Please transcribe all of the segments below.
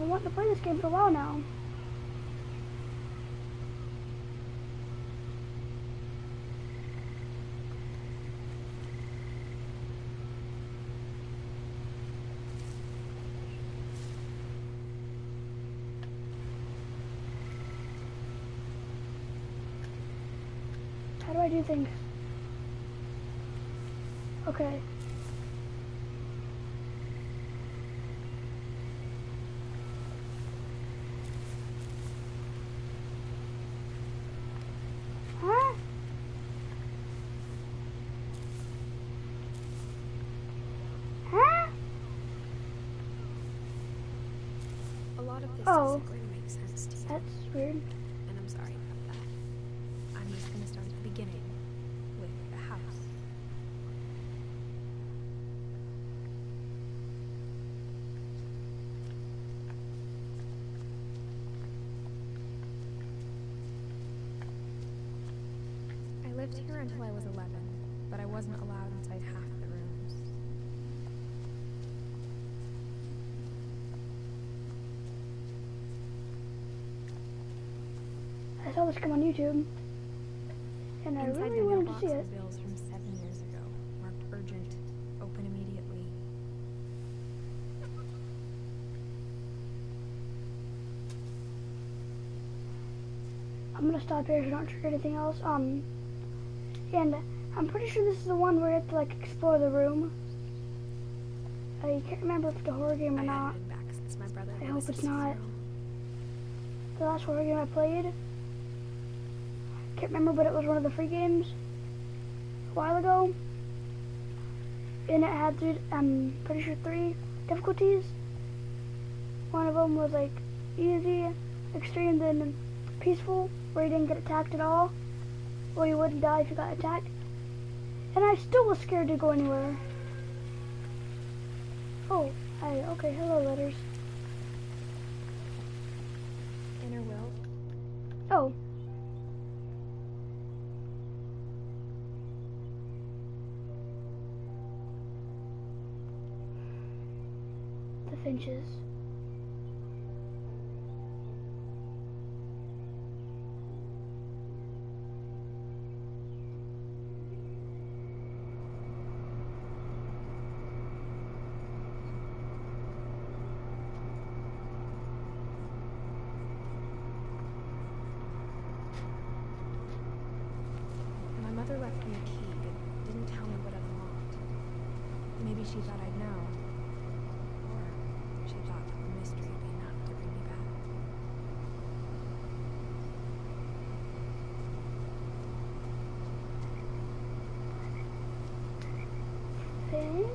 I've wanting to play this game for a while now. How do I do things? Okay. Huh? Huh? A lot of this Oh. isn't going to make sense to you, That's weird. and I'm sorry about that. I'm just going to start at the beginning with the house. I lived here until I was 11, but I wasn't allowed inside half the rooms. This come on YouTube. And I Inside really wanted to see it. bills from seven years ago, marked urgent, open immediately. I'm gonna stop here so I don't trigger anything else. Um, and I'm pretty sure this is the one where you have to like explore the room. I can't remember if it's a horror game or I not. been back since my brother I hope it's not. The last horror game I played. Can't remember, but it was one of the free games a while ago. And it had three, I'm pretty sure three difficulties. One of them was like easy, extreme, then peaceful, where you didn't get attacked at all. Or you wouldn't die if you got attacked. And I still was scared to go anywhere. Oh, hi, okay, hello letters. Inner will. Oh. The finches. My mother left me a key, but didn't tell me what it unlocked. Maybe she thought I'd know. Or she thought the mystery would be enough to bring me back. Think?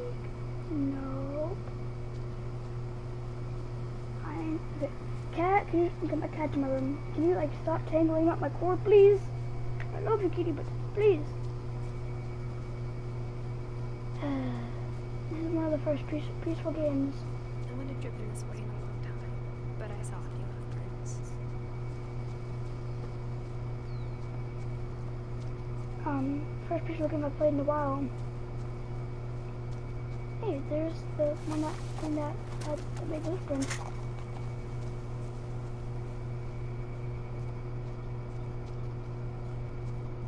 Nope. I. Okay. Cat, can you get my cat to my room? Can you like stop tangling up my cord, please? I love you, kitty, but please. this is one of the first peace, peaceful games. I would have driven this way in a long time, but I saw you afterwards. Um, first peaceful game I've played in a while. Hey, there's the one that thing that had that made those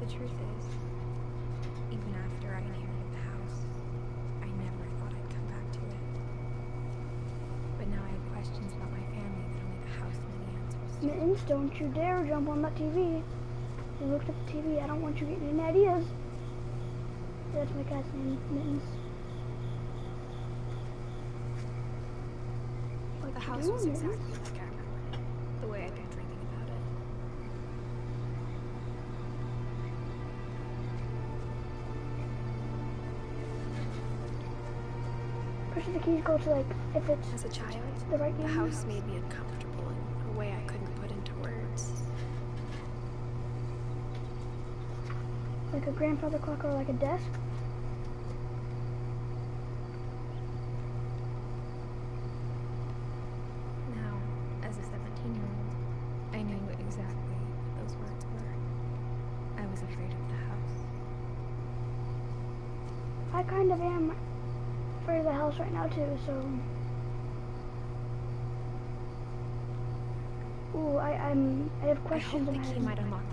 The truth is, even after I inherited the house, I never thought I'd come back to it. But now I have questions about my family that only the house knew the answers to. Mittens, don't you dare jump on that TV. You looked at the TV. I don't want you getting any ideas. That's my cat's name, Mittens. What The house was exactly the keys go to like if it's As a child, the right the house made me uncomfortable in a way I couldn't put into words. Like a grandfather clock or like a desk. so. Um, Ooh, I, I'm. I have questions. I hope the key might unlock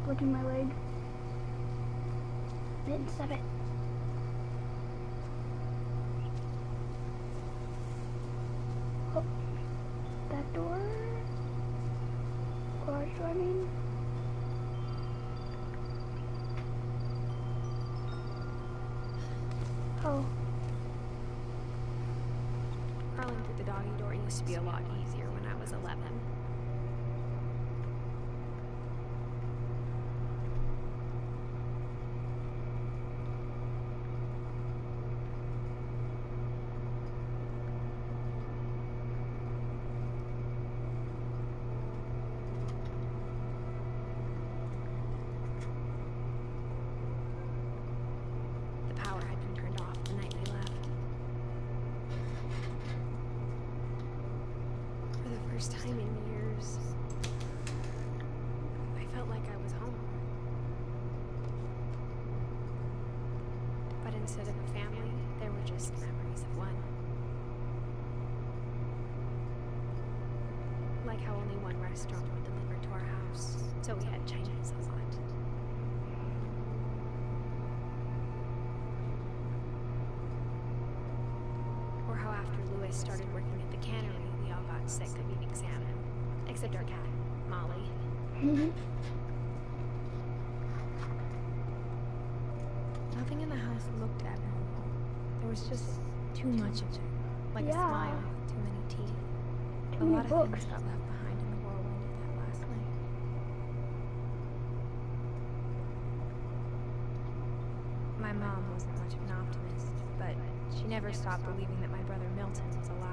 stop licking my leg? Didn't stop it. Oh, back door. Garage door, I mean. Oh, Crawling through the doggy door used to be a lot easier when I was 11. The power had been turned off the night we left. For the first time in years, I felt like I was home. Instead of a family, there were just memories of one. Like how only one restaurant would deliver to our house, so we had Chinese a lot. Or how after Lewis started working at the cannery, we all got sick of eating salmon. Except our cat, Molly. Nothing in the house looked abnormal. There was just too much of it. Like Yeah. a smile with too many teeth. Too a lot of books. things got left behind in the whirlwind of that last night. My mom wasn't much of an optimist, but she never stopped believing that my brother Milton was alive.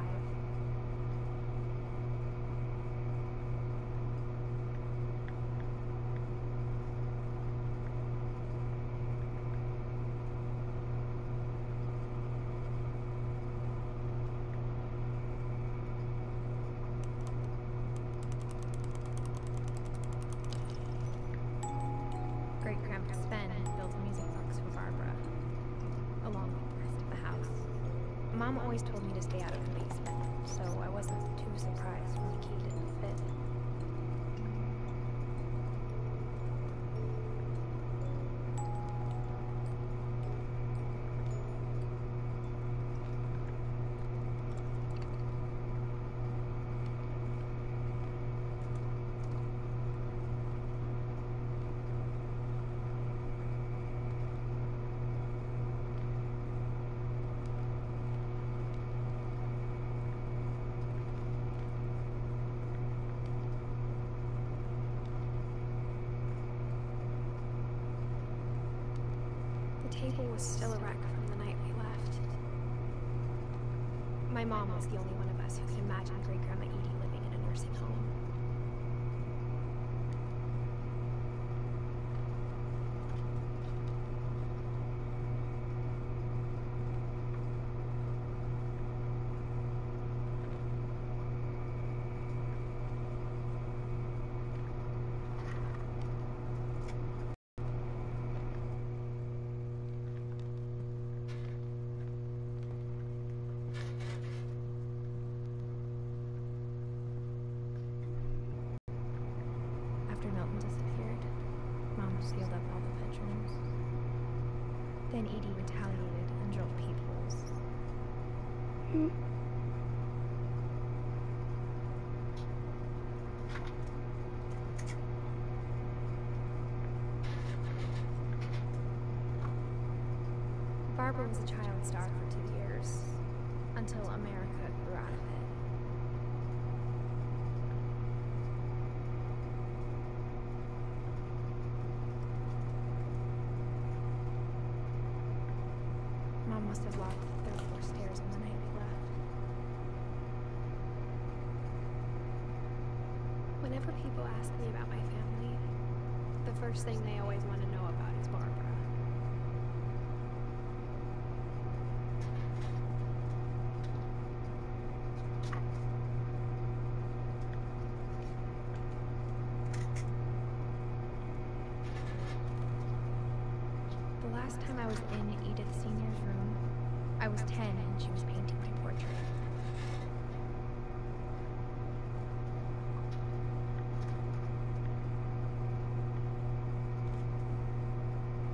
Great grandpa Sven had built a music box for Barbara, along with the rest of the house. Mom always told me to stay out of the basement, so I wasn't too surprised when the key didn't fit. The table was still a wreck from the night we left. My mom was the only one of us who could imagine great grandma Edie living in a nursing home. After Milton disappeared, Mom sealed up all the bedrooms. Then Edie retaliated and drilled peepholes. Hmm. Barbara was a child star for two years, until America grew out of it. Mom must have locked the third floor stairs on the night we left. Whenever people ask me about my family, the first thing they always want to know about is Barbara. last time I was in Edith Senior's room, I was 10 and she was painting my portrait.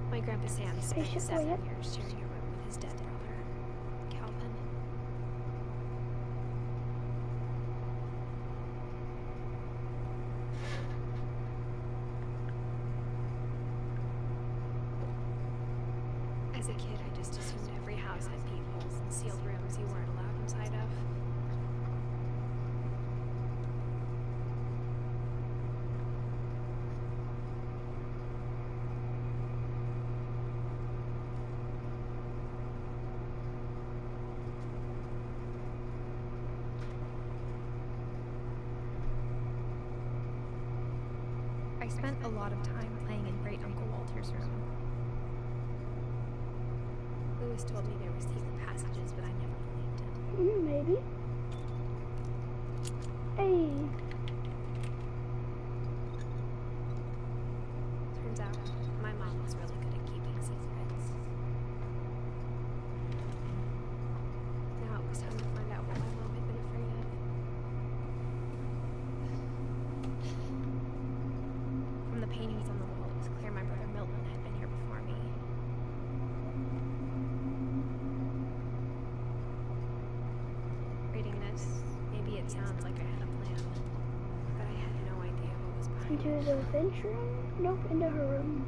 My grandpa Sam. Spent seven years. Sharing a room with his dead brother, Calvin. As a kid, I just assumed every house had peepholes and sealed rooms you weren't allowed inside of. I spent a lot of time playing in Great Uncle Walter's room. Lewis told me there were secret passages, but I never believed it. Mm, maybe. Hey, Turns out, my mom was really good at keeping secrets. Now it was time to find out what my mom had been afraid of. From the paintings on the wall, it was clear my brother Milton had been here before me. Reading this, maybe it sounds like I had a plan, but I had no idea what was behind it. into the bench room? Nope, into her room.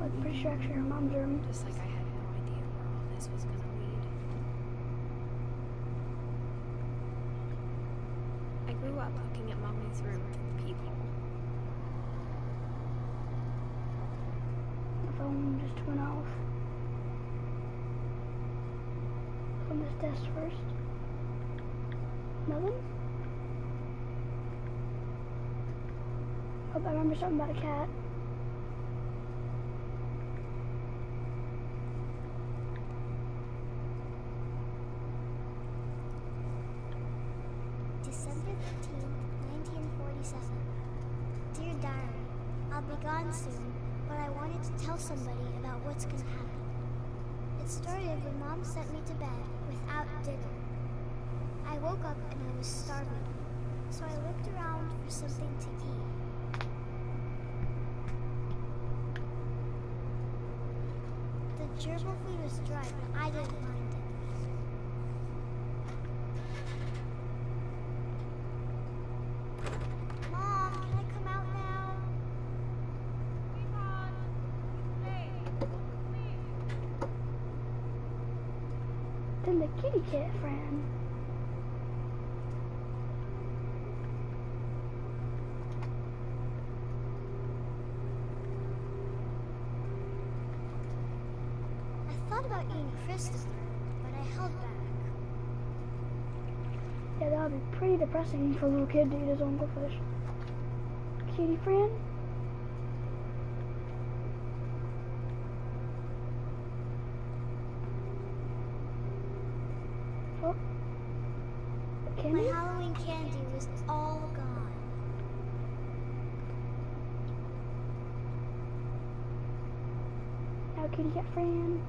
Like, pretty sure actually her mom's room. Just like I had no idea where all this was gonna lead. I grew up looking at Molly's room through peephole. The phone just went off. On this desk first. Nothing? Hope I remember something about a cat. December 15th, 1947. Dear Diary, I'll be gone soon, but I wanted to tell somebody about what's gonna happen. It started when Mom sent me to bed without dinner. I woke up and I was starving, so I looked around for something to eat. The gerbil food was dry, but I didn't mind it. Mom, can I come out now? Then the kitty cat friend. I thought eating Christopher, but I held back. Yeah, that would be pretty depressing for a little kid to eat his own goldfish. Kitty friend? Oh. My Halloween candy was all gone. Now kitty cat friend.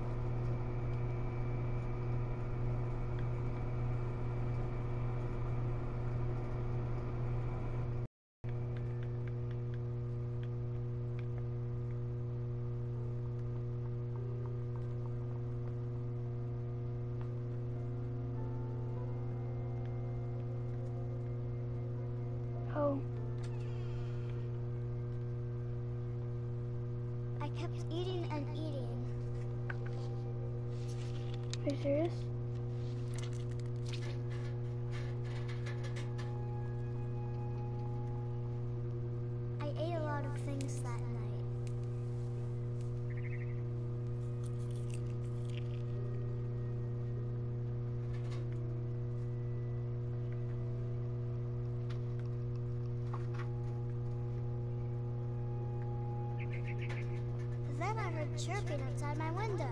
Chirping outside my window.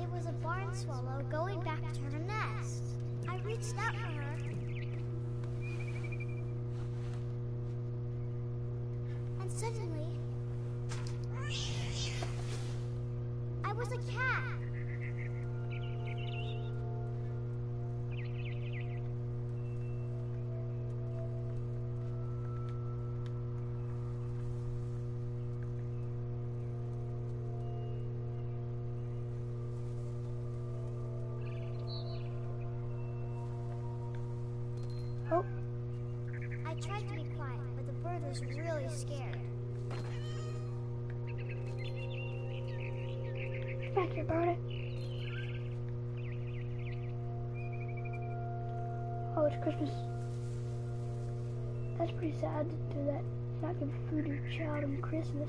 It was a barn swallow going back to her nest. I reached out for her. And suddenly, That's pretty sad to do that. Not give food to your child on Christmas.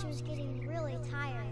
she was getting really tired.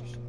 first.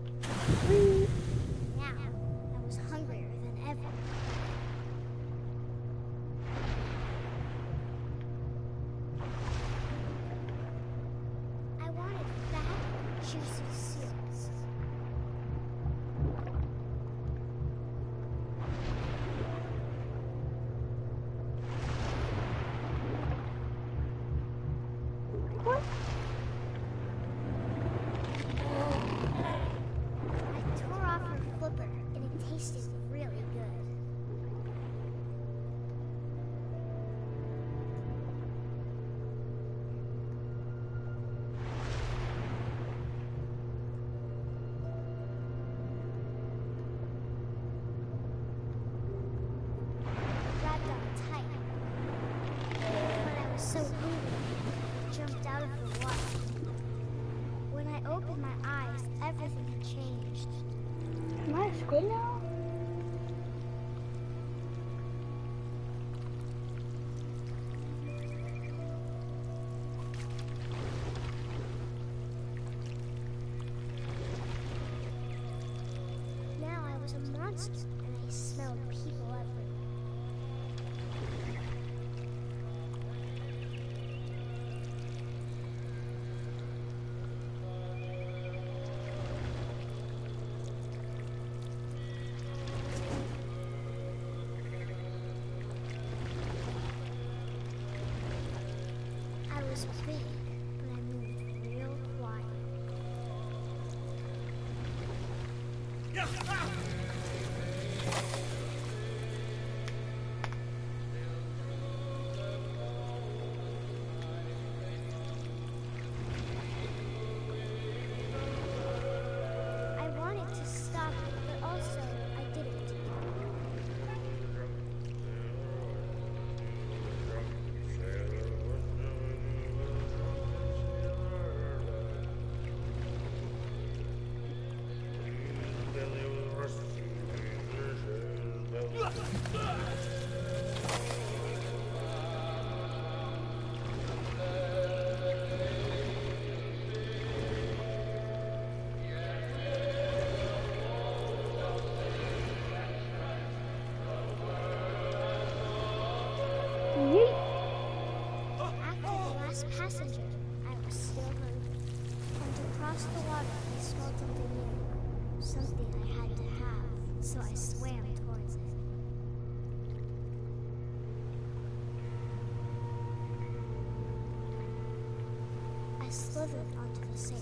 so I jumped out of the water. When I opened my eyes, everything had changed. Am I a squid now? Now I was a monster. sand,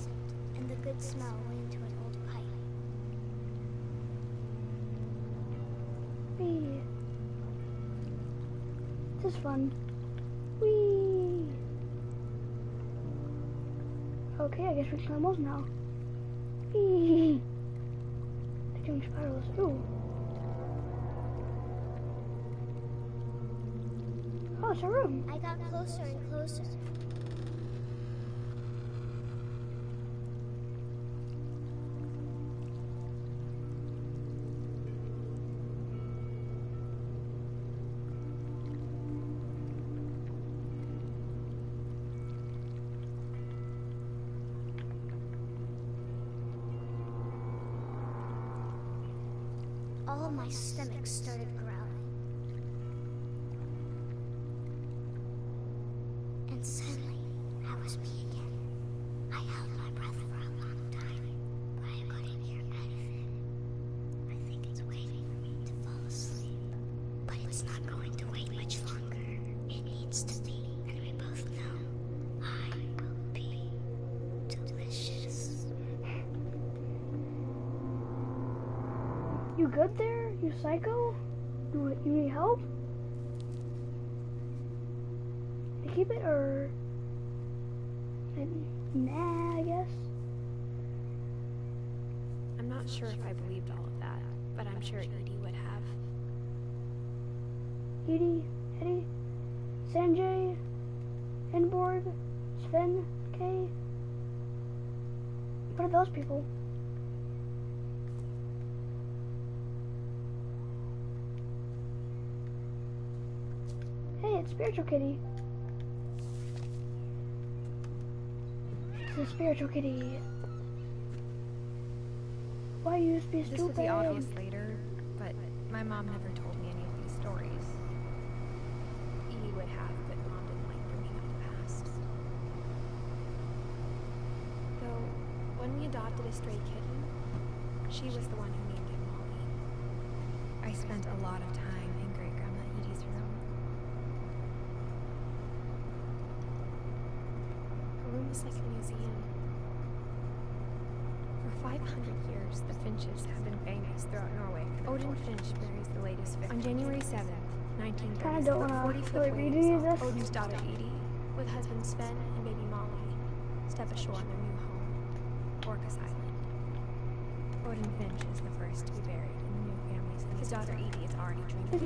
and the good smell went into an old pipe. Whee! This one. Whee! Okay, I guess we're almost now. my stomach started growling. And suddenly, I was me again. I held my breath for a long time, but I couldn't hear anything. I think it's waiting for me to fall asleep, but it's not going to wait much longer. It needs to be, and we both know I will be delicious. You good there? psycho? Do you need help?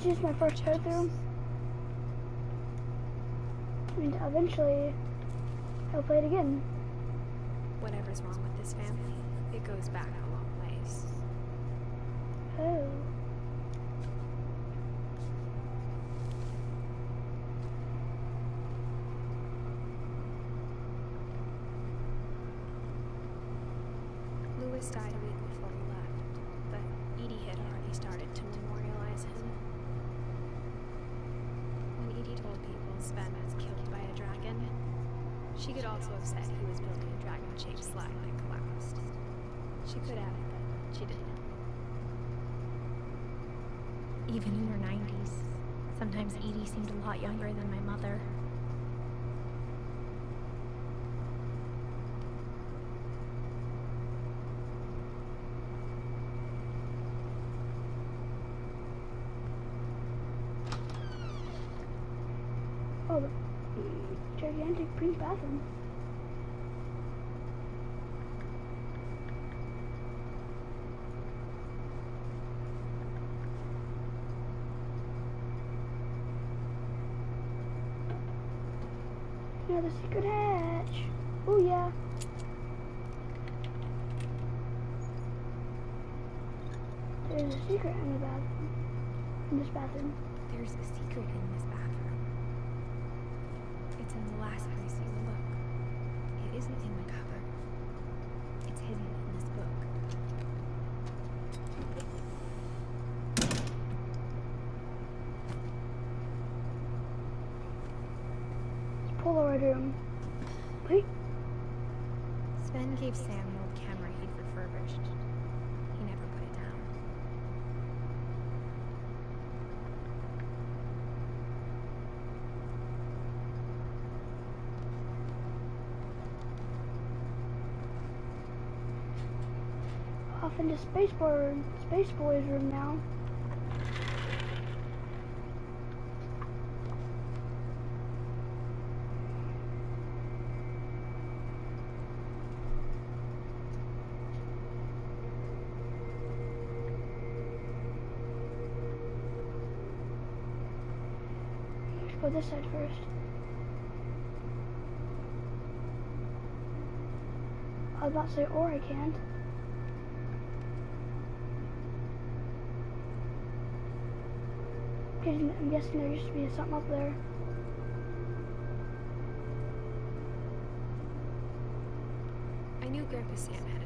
is just my first head. And eventually, I'll play it again. Whatever's wrong with this family, it goes back a long ways. Oh. times Edie seemed a lot younger than my mother. Oh, the gigantic pink bathroom. the secret hand. refurbished. He never put it down. Off into Space Boy room, Space Boy's room now. side first. I was about to say, or I can't. I'm guessing there used to be something up there. I knew Grandpa Sam had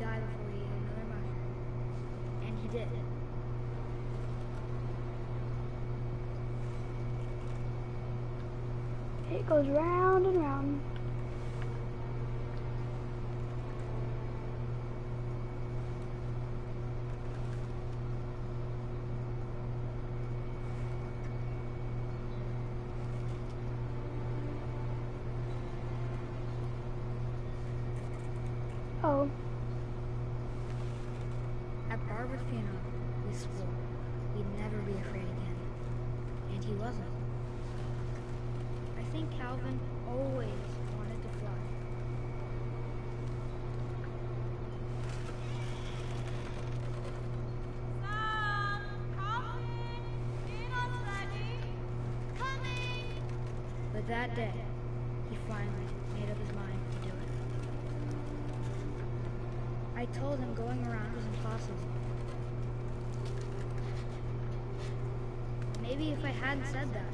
die before eat another mushroom. And he did. It goes right. that day, he finally made up his mind to do it. I told him going around was impossible. Maybe if I hadn't said that,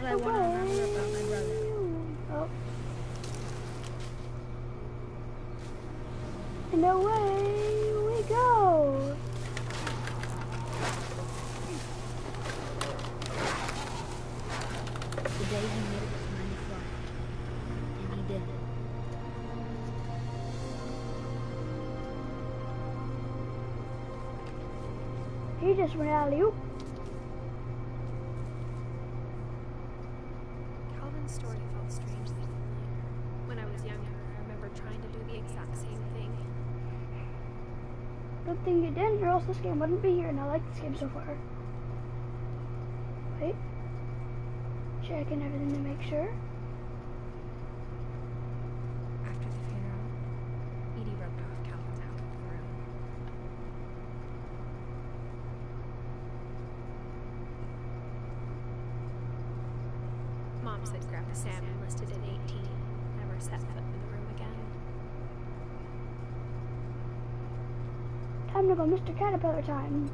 That's what I want to remember about my brother. Oh. And away we go. The day he made it was 95. And he did it. He just went alley oop. Calvin's this game wouldn't be here. And I like this game so far. Wait. Checking everything to make sure. After the funeral, Edie roped off Calvin out of the room. Mom said Grandpa Sam enlisted at 18, never set foot in the room again. Time to go, Mr. Caterpillar time.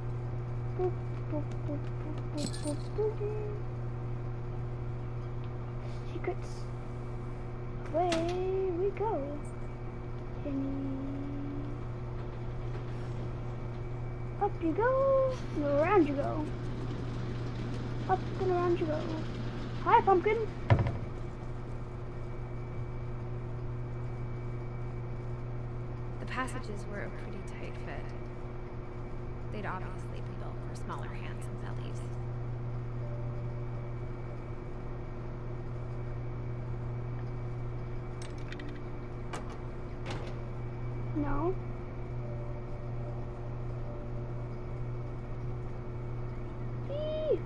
Boop, boop, boop. Secrets. Away we go. Penny. Up you go, and around you go. Up and around you go. Hi, pumpkin. The passages were a pretty tight fit. They'd obviously be built for smaller hands and bellies. No. Eee.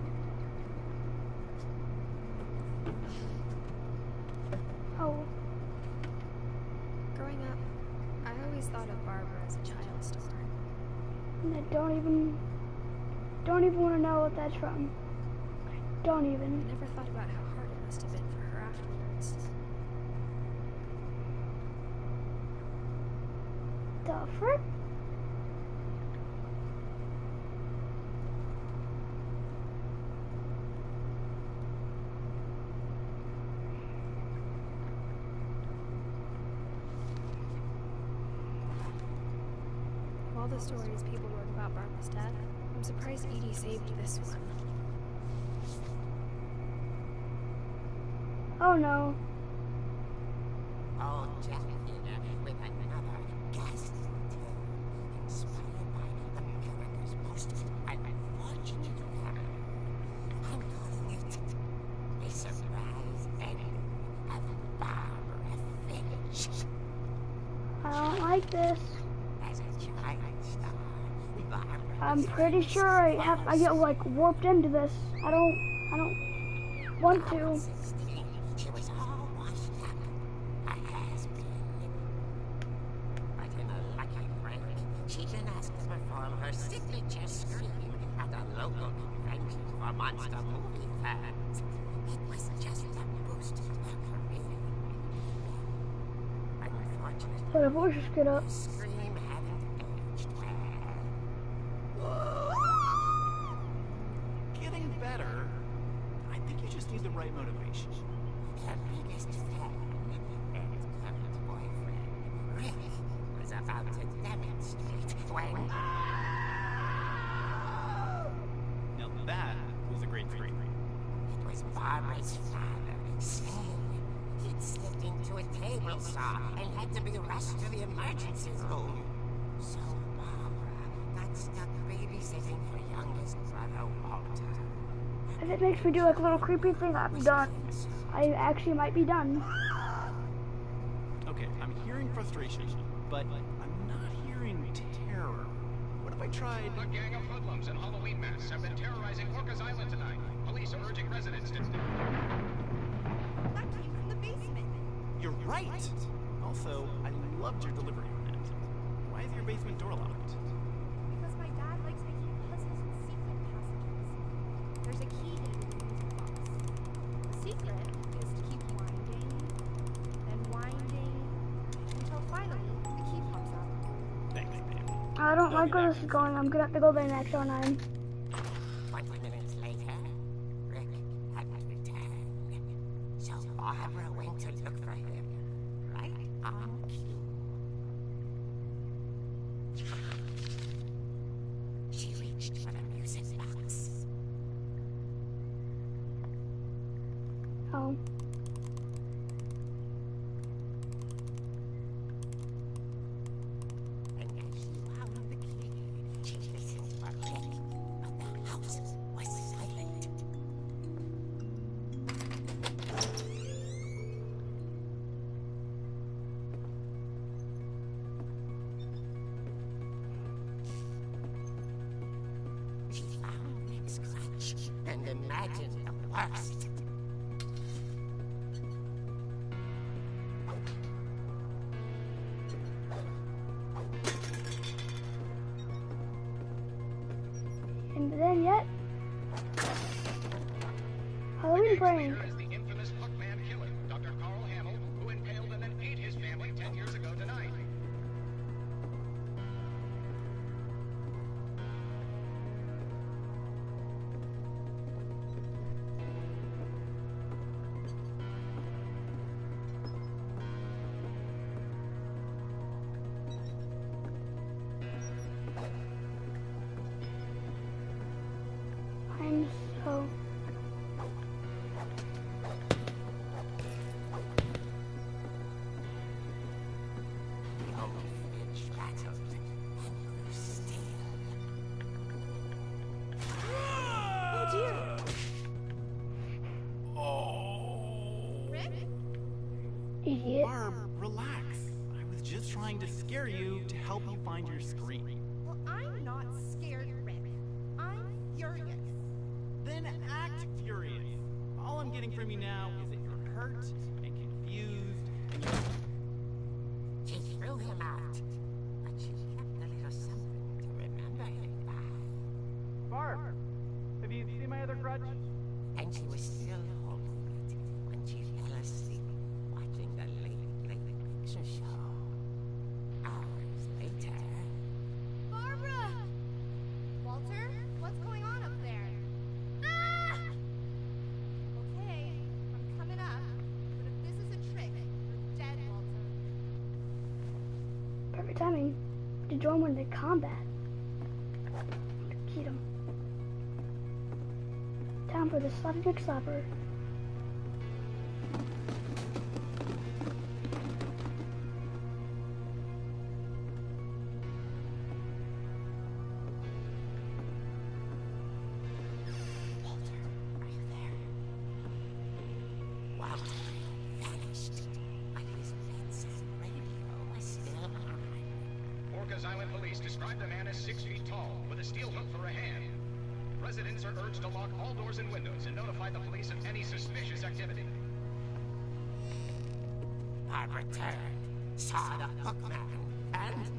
Oh, Growing up, I always thought of Barbara as a child star. and I don't even, don't even want to know what that's from. Don't I even. never thought about how hard it must have been for her afterwards. The frick? Of all the stories people wrote about Barbara's death, I'm surprised This one. Oh no. Oh, Jack here with another ghastly tale inspired by America's most unfortunate family. I'm calling it The Surprise Ending of Barbara Finch. I don't like this. As a child star, Barbara I'm pretty sure I have I get like warped into this. I don't I don't want to. 16, she was all washed up. A has-been. But in a lucky break, she'd been asked to perform her signature scream at a local convention for monster movie fans. It was just a boost to her career. Unfortunately, But her voice is good up. the scream hadn't aged well. Getting better. I think you just need the right motivation. Her biggest fan and current boyfriend, Rick, was about to demonstrate when. Now that was a great scream. It was Barbara's father, Sven. He'd slipped into a table and had to be rushed to the emergency room. So Barbara got stuck babysitting her youngest brother, Walter. If it makes me do like a little creepy thing, I'm done. I actually might be done. Okay, I'm hearing frustration, but I'm not hearing terror. What if I tried? A gang of hoodlums in Halloween masks have been terrorizing Orcas Island tonight. Police are urging residents to... That came from the basement. You're right! Also, I loved your delivery on that. Why is your basement door locked? Because my dad likes making puzzles and secret passages. There's a key in the music box. The secret is to keep winding, then winding, until finally the key pops out. Thanks, baby. I don't like where this is going. I'm gonna have to go there next On nine. combat. Look him. Time for the slapper slapper. is six feet tall, with a steel hook for a hand. Residents are urged to lock all doors and windows and notify the police of any suspicious activity. I returned, saw the hook man, and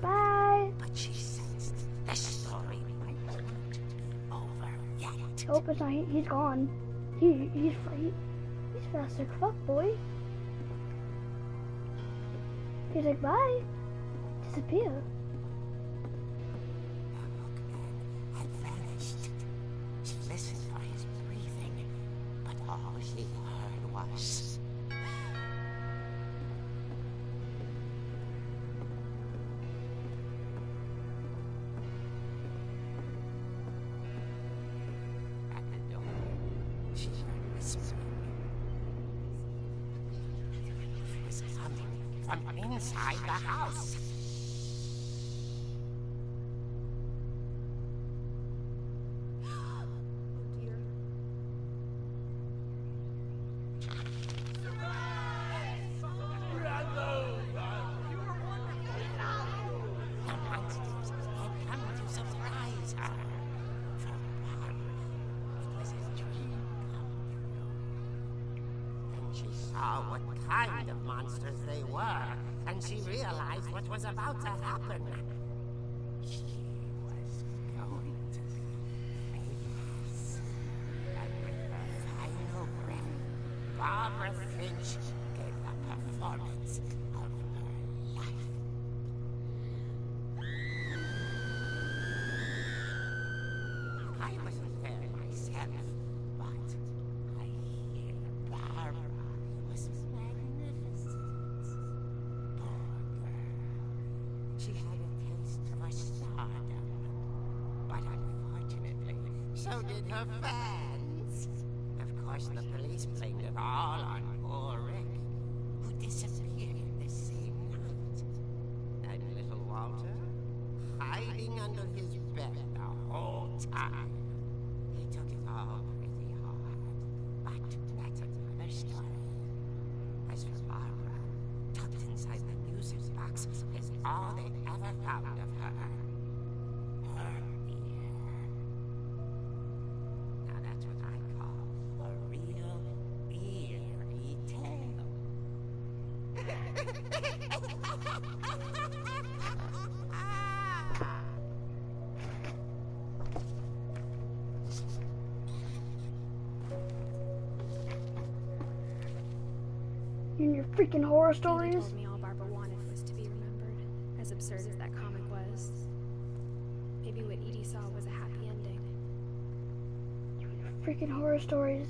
Bye. But she sensed story wasn't over yet. Not. he's gone. He, he's free. he's faster. Fuck, boy. He's like, bye. Disappear. Inside the house. Was about to happen. She was going to famous. And with her final breath, Barbara Finch gave the performance of her life. I wasn't there myself, but I hear Barbara was magnificent. Poor girl. She had a taste for stardom. But unfortunately, so did her fans. Freaking horror stories. told me all Barbara wanted was to be remembered, as absurd as that comic was. Maybe what Edie saw was a happy ending. Freaking horror stories.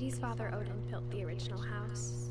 Edie's father Odin built the original house.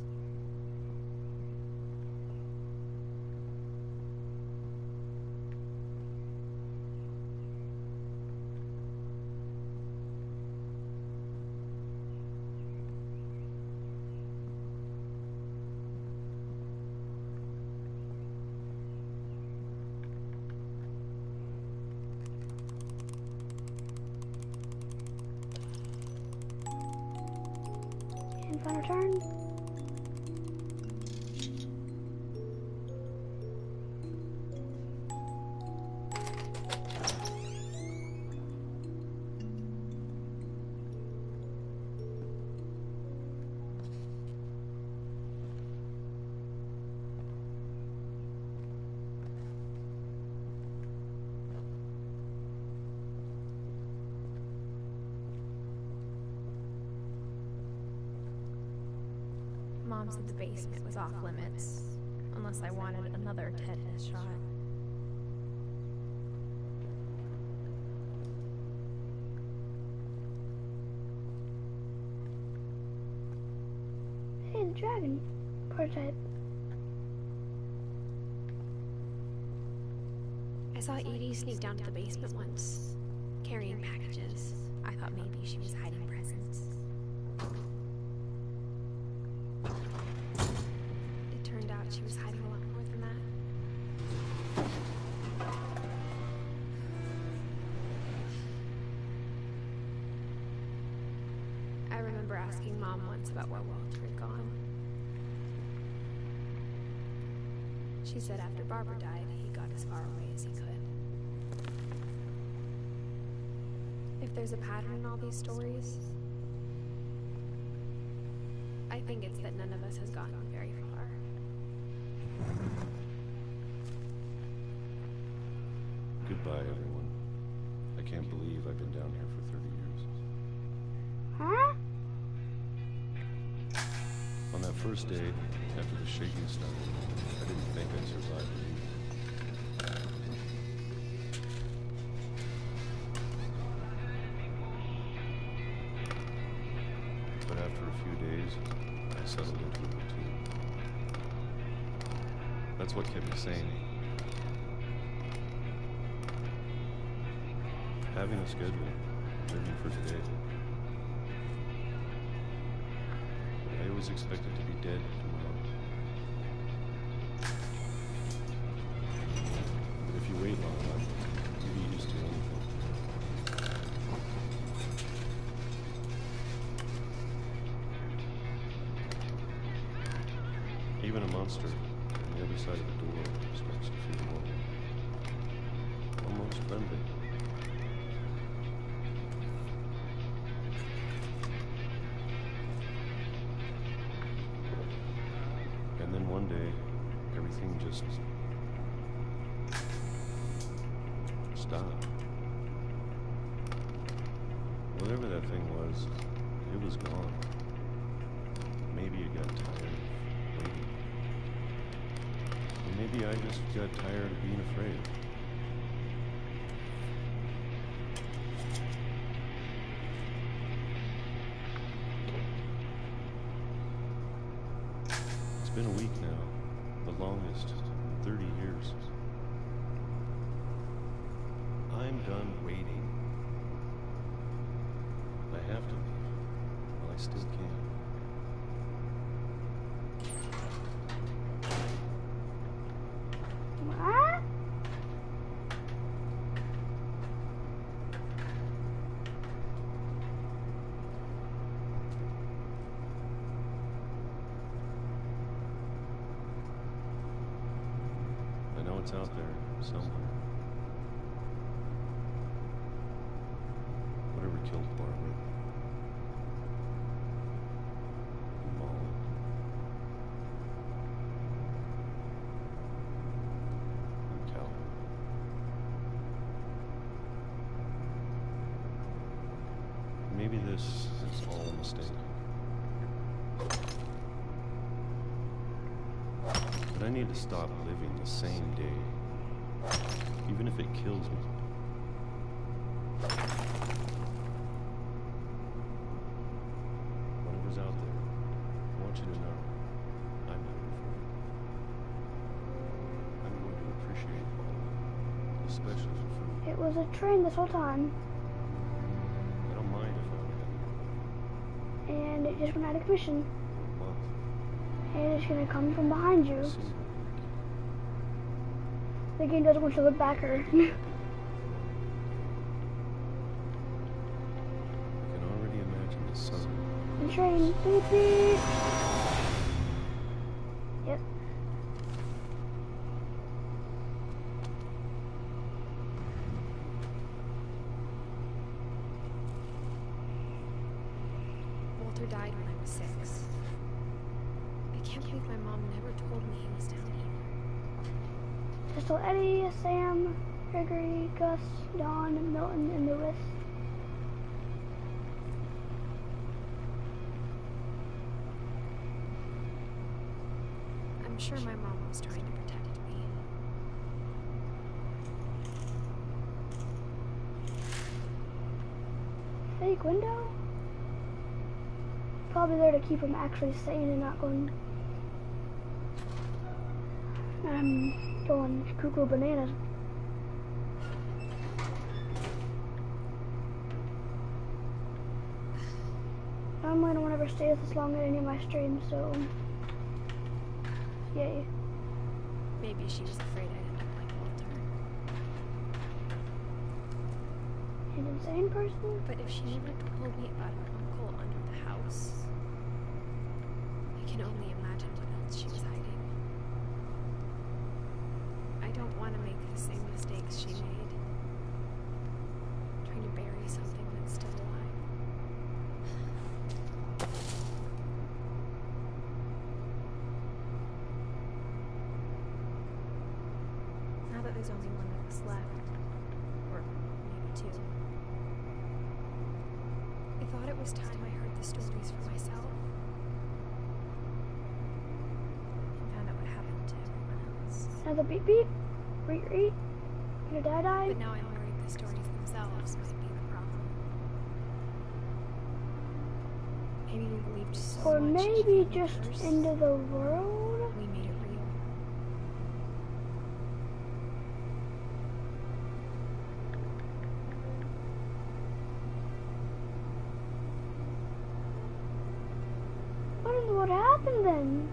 Sneak down to the basement once, carrying packages. I thought maybe she was hiding presents. It turned out she was hiding a lot more than that. I remember asking Mom once about where Walter had gone. She said after Barbara died, he got as far away as he could. If there's a pattern in all these stories, I think it's that none of us has gotten very far. Goodbye, everyone. I can't believe I've been down here for 30 years. Huh? On that first day, after the shaking started, I didn't think I'd survive years, I settled into a routine. That's what kept me sane. Having a schedule, living for today. I was expected to be dead tomorrow. Even a monster on the other side of the door starts to feel normal. Almost friendly. And then one day, everything just stopped. Whatever that thing was, it was gone. Maybe it got tired of waiting. Or maybe I just got tired of being afraid. It's been a week now, the longest in 30 years. I'm done waiting. I have to leave while I still can. What? I know it's out there somewhere. Whatever killed Barbara. And Molly. And Calvin. Maybe this is all a mistake. But I need to stop living the same day, even if it kills me. Whatever's out there, I want you to know I'm here for you. I'm going to appreciate all of it, especially for food. It was a train this whole time, I don't mind if I win and it just went out of commission. And it's gonna come from behind you. The game doesn't want you to look back or. I can already imagine the sun. the train. Beep beep. Yep. Walter died when I was six. I can't believe my mom never told me he was down here. Pistol Eddie, Sam, Gregory, Gus, Don, Milton, and Lewis. I'm sure my mom was trying to protect me. Fake window? Probably there to keep him actually sane and not going. Um, going cuckoo bananas. Normally, no one ever stays this long at any of my streams, so. Yay. Maybe she was afraid I'd end up like Walter. An insane person? But if she never told me about her uncle under the house, I can only imagine what else she was hiding. I don't want to make the same mistakes she made. Trying to bury something that's still alive. Now that there's only one of us left, or maybe two, I thought it was time I heard the stories for myself. And found out what happened to everyone else. Another beep beep? Reet reet? Gonna die die? But now I'm worried the stories themselves might be the problem. Maybe we believed so Or maybe just into the world? we made it real. What in the what happened then?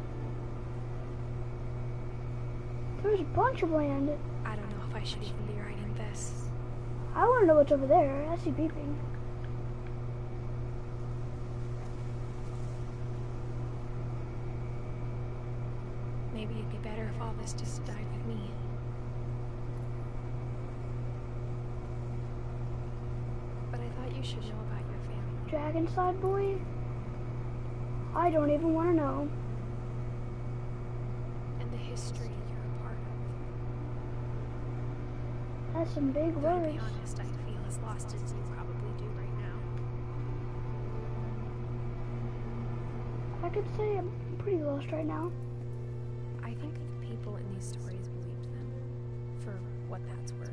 There's a bunch of land. I don't know if I should even be writing this. I want to know what's over there. I see beeping. Maybe it'd be better if all this just died with me. But I thought you should know about your family. Dragon side boy? I don't even want to know. and the history you're a part of. That's some big Though to be honest, I feel as lost as you probably do right now. I could say I'm pretty lost right now. I think the people in these stories believed them, for what that's worth.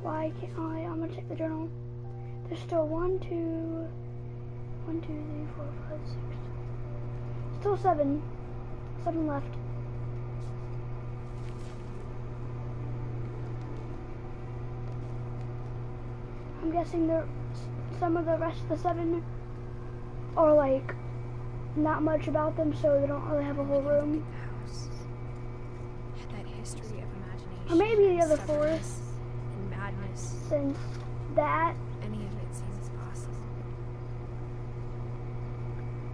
Why can't I? I'm gonna check the journal. There's still one, two, one, two, three, four, five, six. Still seven. Seven left. I'm guessing there, some of the rest of the seven are like not much about them, so they don't really have a whole room. The house had that history of imagination. Or maybe the other four. stubbornness And madness. Since that, Any of it seems possible.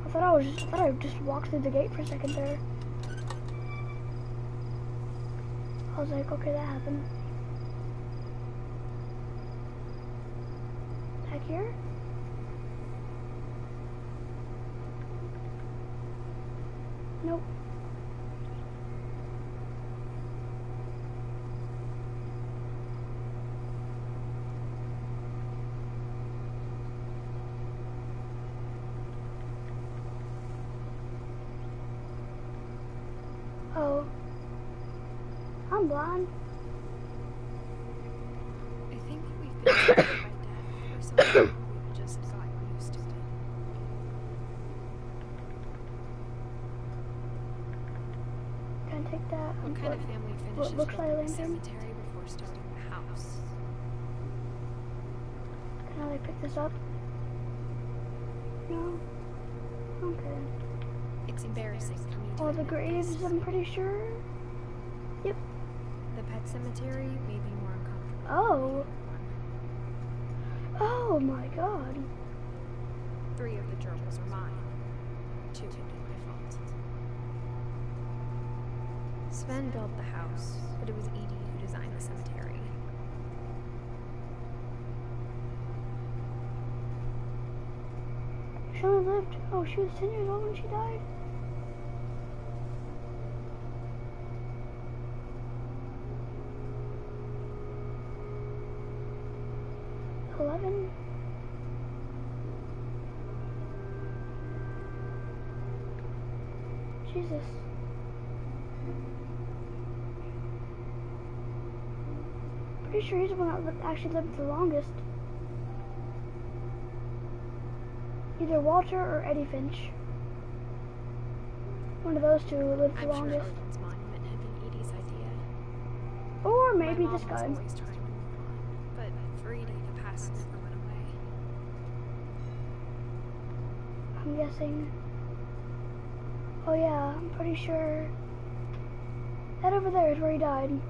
I thought I was just, I thought I just walked through the gate for a second there. I was like, okay, that happened. Back here? Nope. Oh. I'm blind. I think we've been surrounded by death for so long we've just gotten used to it. Can I take that? What kind of family what finishes looks like a building a lantern? cemetery before starting the house? Can I like pick this up? No? Okay. It's embarrassing coming to All the graves, I'm pretty sure. Yep. The pet cemetery may be more uncomfortable. Oh. Oh my god. Three of the gerbils are mine. Two have been my fault. Sven built the house, but it was Edie who designed the cemetery. She only lived, oh, she was 10 years old when she died? Eleven. Jesus. Pretty sure he's the one that li- actually lived the longest. Either Walter or Eddie Finch. One of those two lived the I'm sure longest. Odin's monument had been Edie's idea. Or maybe this guy. always trying to move on, but for Edie, the past never went away. I'm guessing. Oh yeah, I'm pretty sure. That over there is where he died.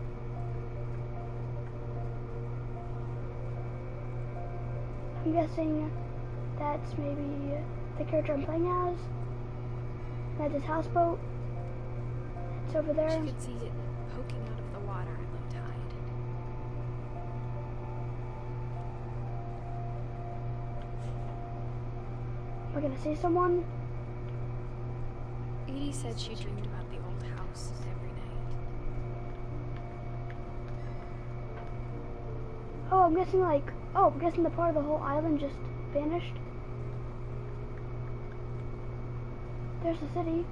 I'm guessing that's maybe the character I'm playing as. That's his houseboat. It's over there. She could see it poking out of the water at low tide. I gonna see someone? Edie said she dreamed about the old house every night. Oh, I'm guessing like. Oh, I'm guessing the part of the whole island just vanished. There's the city.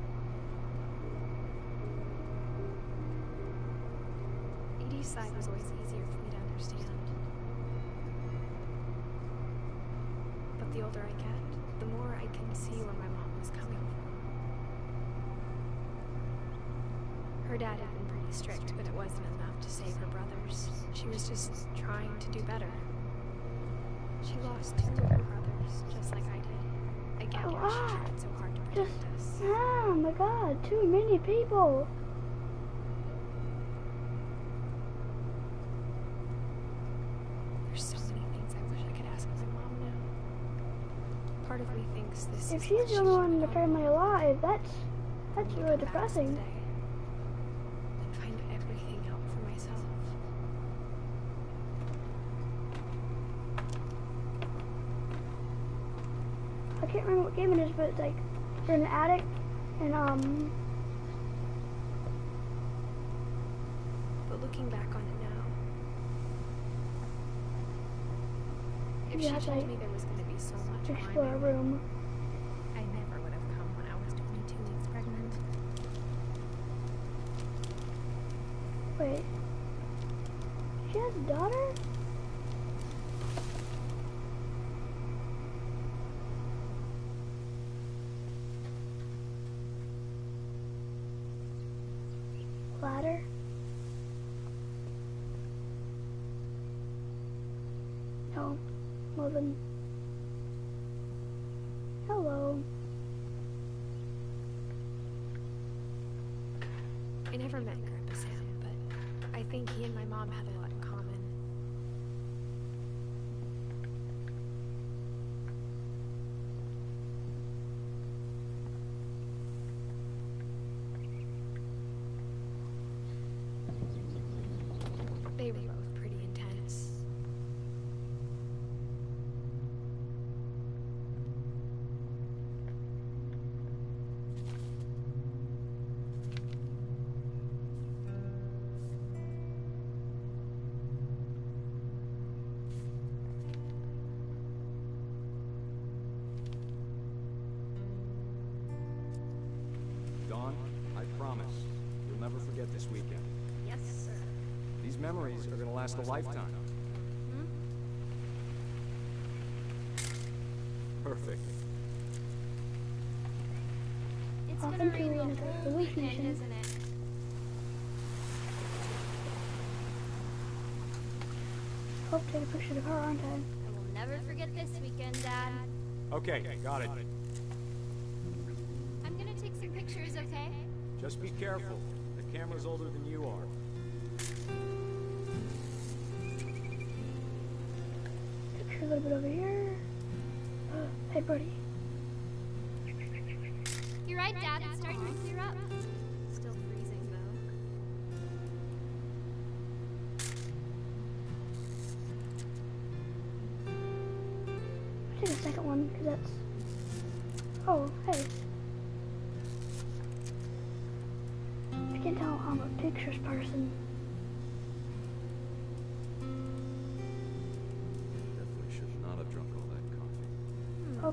Edie's side was always easier for me to understand. But The older I get, the more I can see where my mom was coming from. Her dad had been pretty strict, but it wasn't enough to save her brothers. She was just trying to do better. Lost two of her brothers, just like I did. I get Oh, why she tried so hard to Just, protect us. oh my god, too many people. There's so many things I wish I could ask my mom now. Part of me thinks this If is she's the only one in the family alive, that's that's really depressing. someday And find everything out for myself. I can't remember what game it is, but it's like you're in the attic, and um, But looking back on it now, if You she told like, me there was going to be so much explore a room. I never would have come when I was 22 weeks pregnant. Wait, she has a daughter? These memories are gonna last a lifetime. Hmm? Perfect. It's Off gonna into rain the whole weekend, isn't it? Hope to take a picture of her, aren't I? I will never forget this weekend, Dad. Okay, got it. I'm gonna take some pictures, okay? Just be careful. The camera's older than you are. A little bit over here. Hey, buddy. You're right, Dad. It's starting to clear up. Still freezing, though. I'll take a second one, because that's...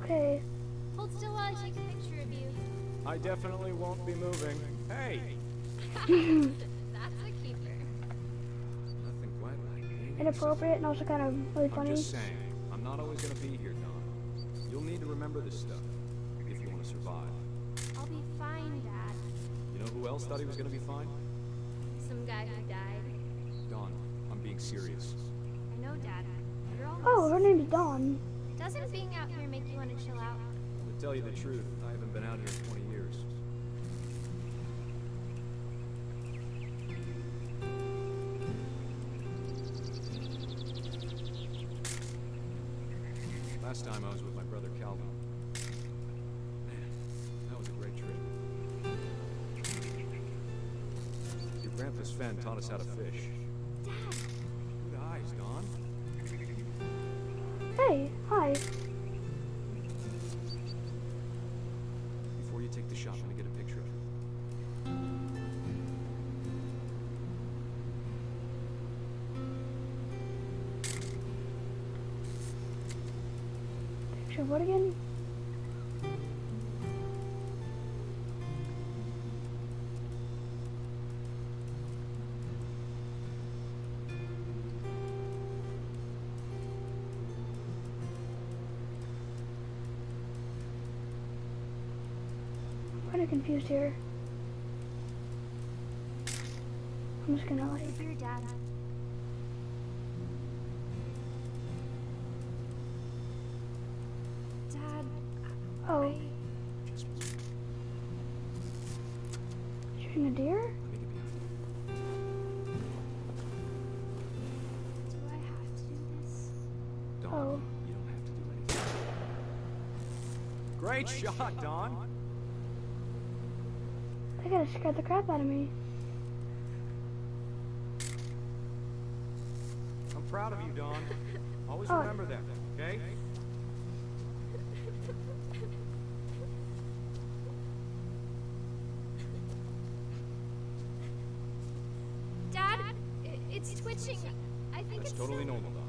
Okay. Hold still while I take a picture of you. I definitely won't be moving. Hey! That's a keeper. Nothing quite like eh? Inappropriate and also kind of really funny. I'm funny. just saying, I'm not always gonna be here, Dawn. You'll need to remember this stuff if you want to survive. I'll be fine, Dad. You know who else thought he was gonna be fine? Some guy who died. Dawn, I'm being serious. I know, Dad. You're almost... Oh, her name's Dawn. Doesn't being out here make you want to chill out? To tell the truth, I haven't been out here in 20 years. Last time I was with my brother Calvin. Man, that was a great trip. Your grandpa Sven taught us how to fish. Confused here. I'm just gonna like. Dear Dad, Dad, Oh, shooting a deer? let me get behind you. do I have to do this? Dawn, Oh. you don't have to do anything. Great shot, Dawn. They the crap out of me. I'm proud of you, Dawn. Always Oh. remember that, okay? Dad, i- it's twitching. I think That's it's totally normal, Dawn.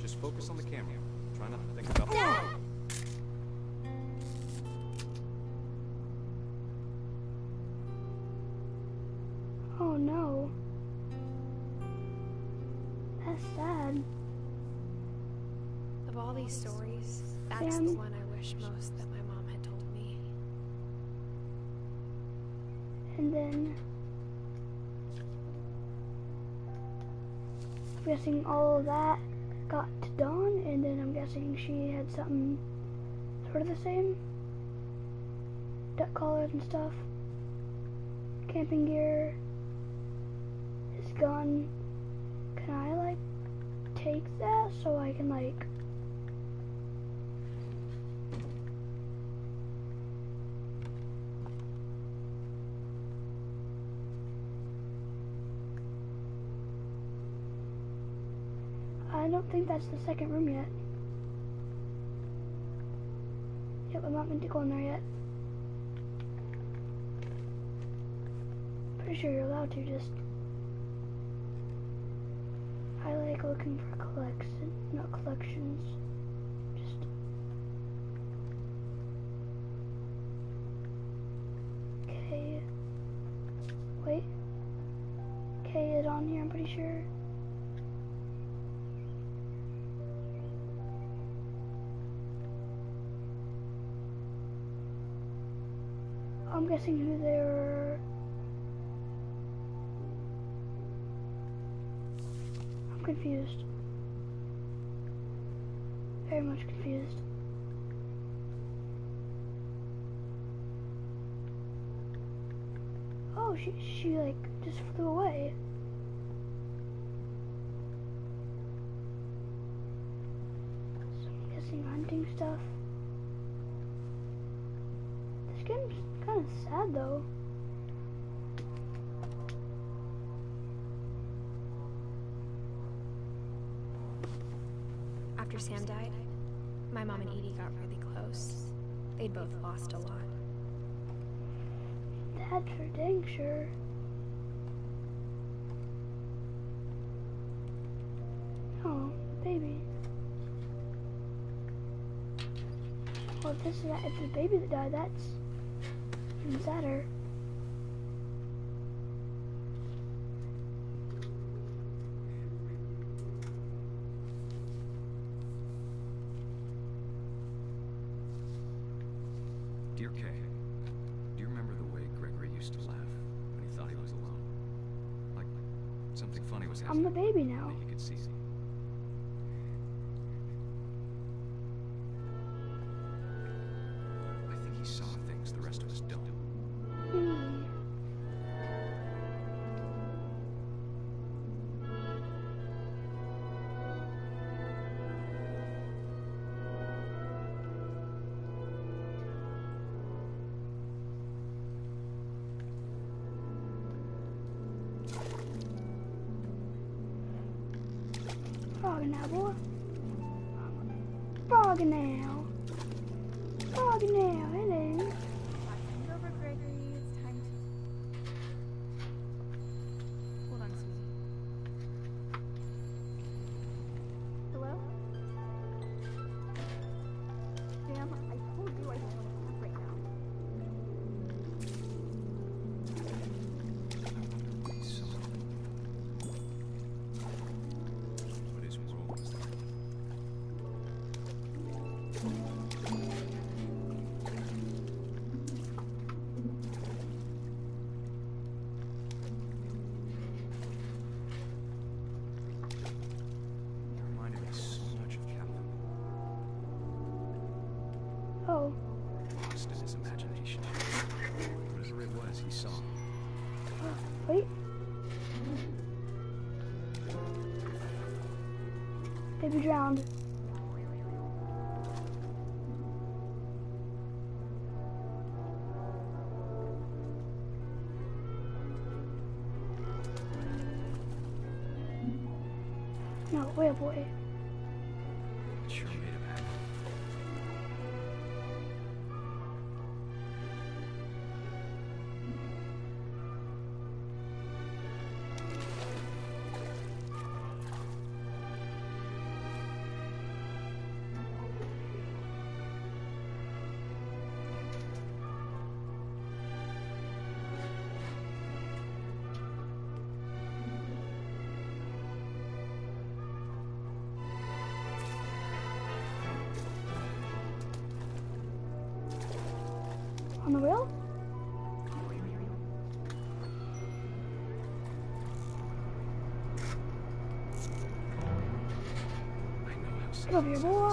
Just focus on the camera. Try not to think stories, that's the one I wish most that my mom had told me. And then I'm guessing all of that got to Dawn, and then I'm guessing she had something sort of the same. Duck collars and stuff. Camping gear. His gun. Can I like take that so I can like I don't think that's the second room yet. Yep, I'm not meant to go in there yet. Pretty sure you're allowed to just. I like looking for collections, not collections. I'm guessing who they're. I'm confused. Very much confused. Oh, she she like just flew away. So I'm guessing hunting stuff. This game's kind of sad though. After Sam died, my mom and Edie got really close. They'd both lost a lot. That's for dang sure. Oh, baby. Well, if this is if the baby that died, that's Dear be drowned. Jacob, your boy.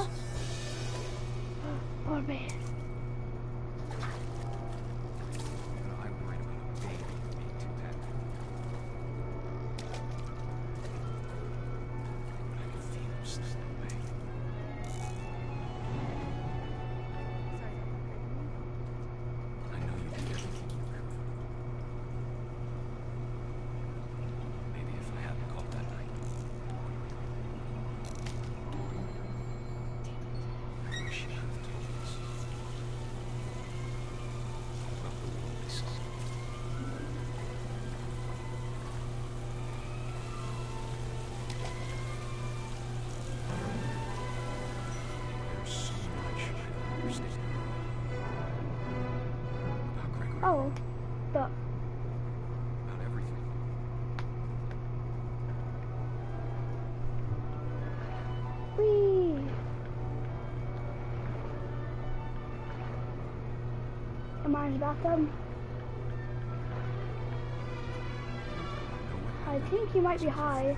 I think he might be high.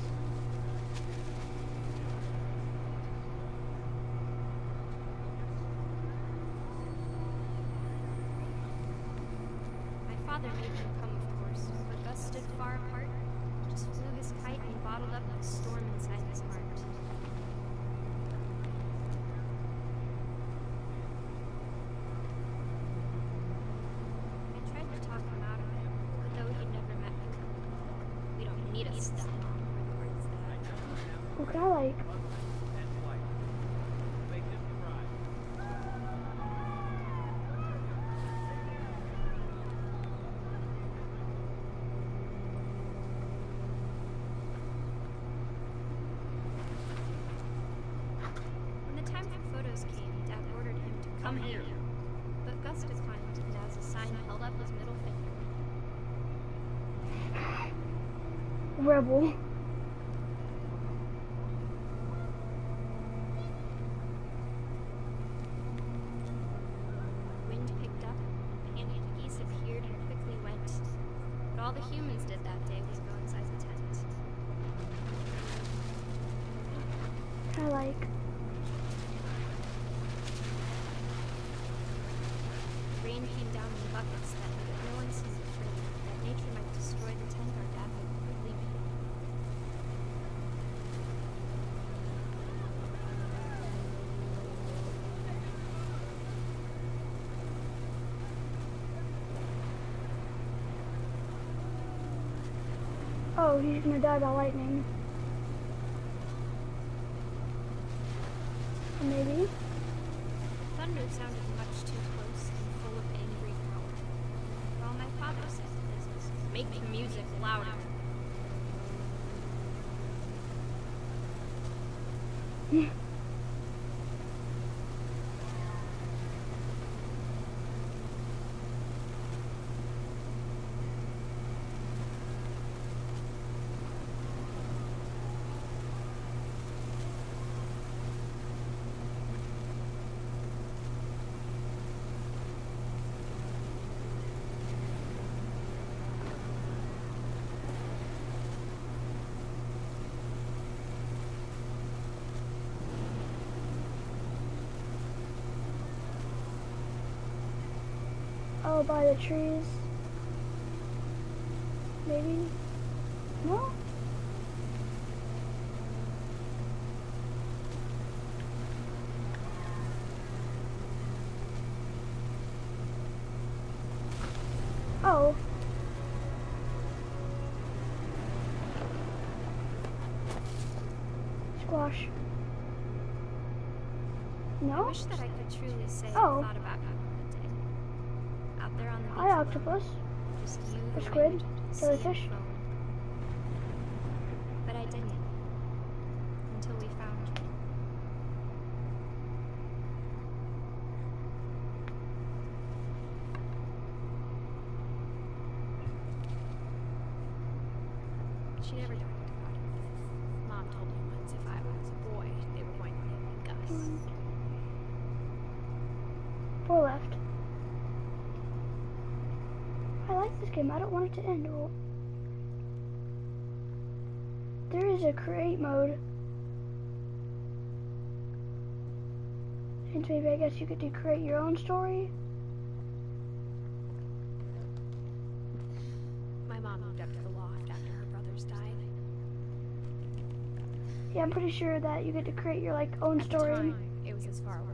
Oh, he's gonna die by lightning. Or maybe. Thunder sounded much too close and full of angry power. Well, my father said this was making music louder. Oh, by the trees. Maybe. No? Oh. Squash. I No? wish that I could truly say Oh. I thought about you in a day. Out there on the beach. Hi, alone, octopus. Just you, Or the squid, jellyfish. and phone. But I didn't. Until we found you. She never talked about it. Mom told me once if I was a boy, they were going to name me Gus. Four left. I like this game. I don't want it to end. Well, there is a create mode. And maybe I guess you get to create your own story. My mom moved up to the loft after her brothers died. Yeah, I'm pretty sure that you get to create your like own At story. time, it was as far away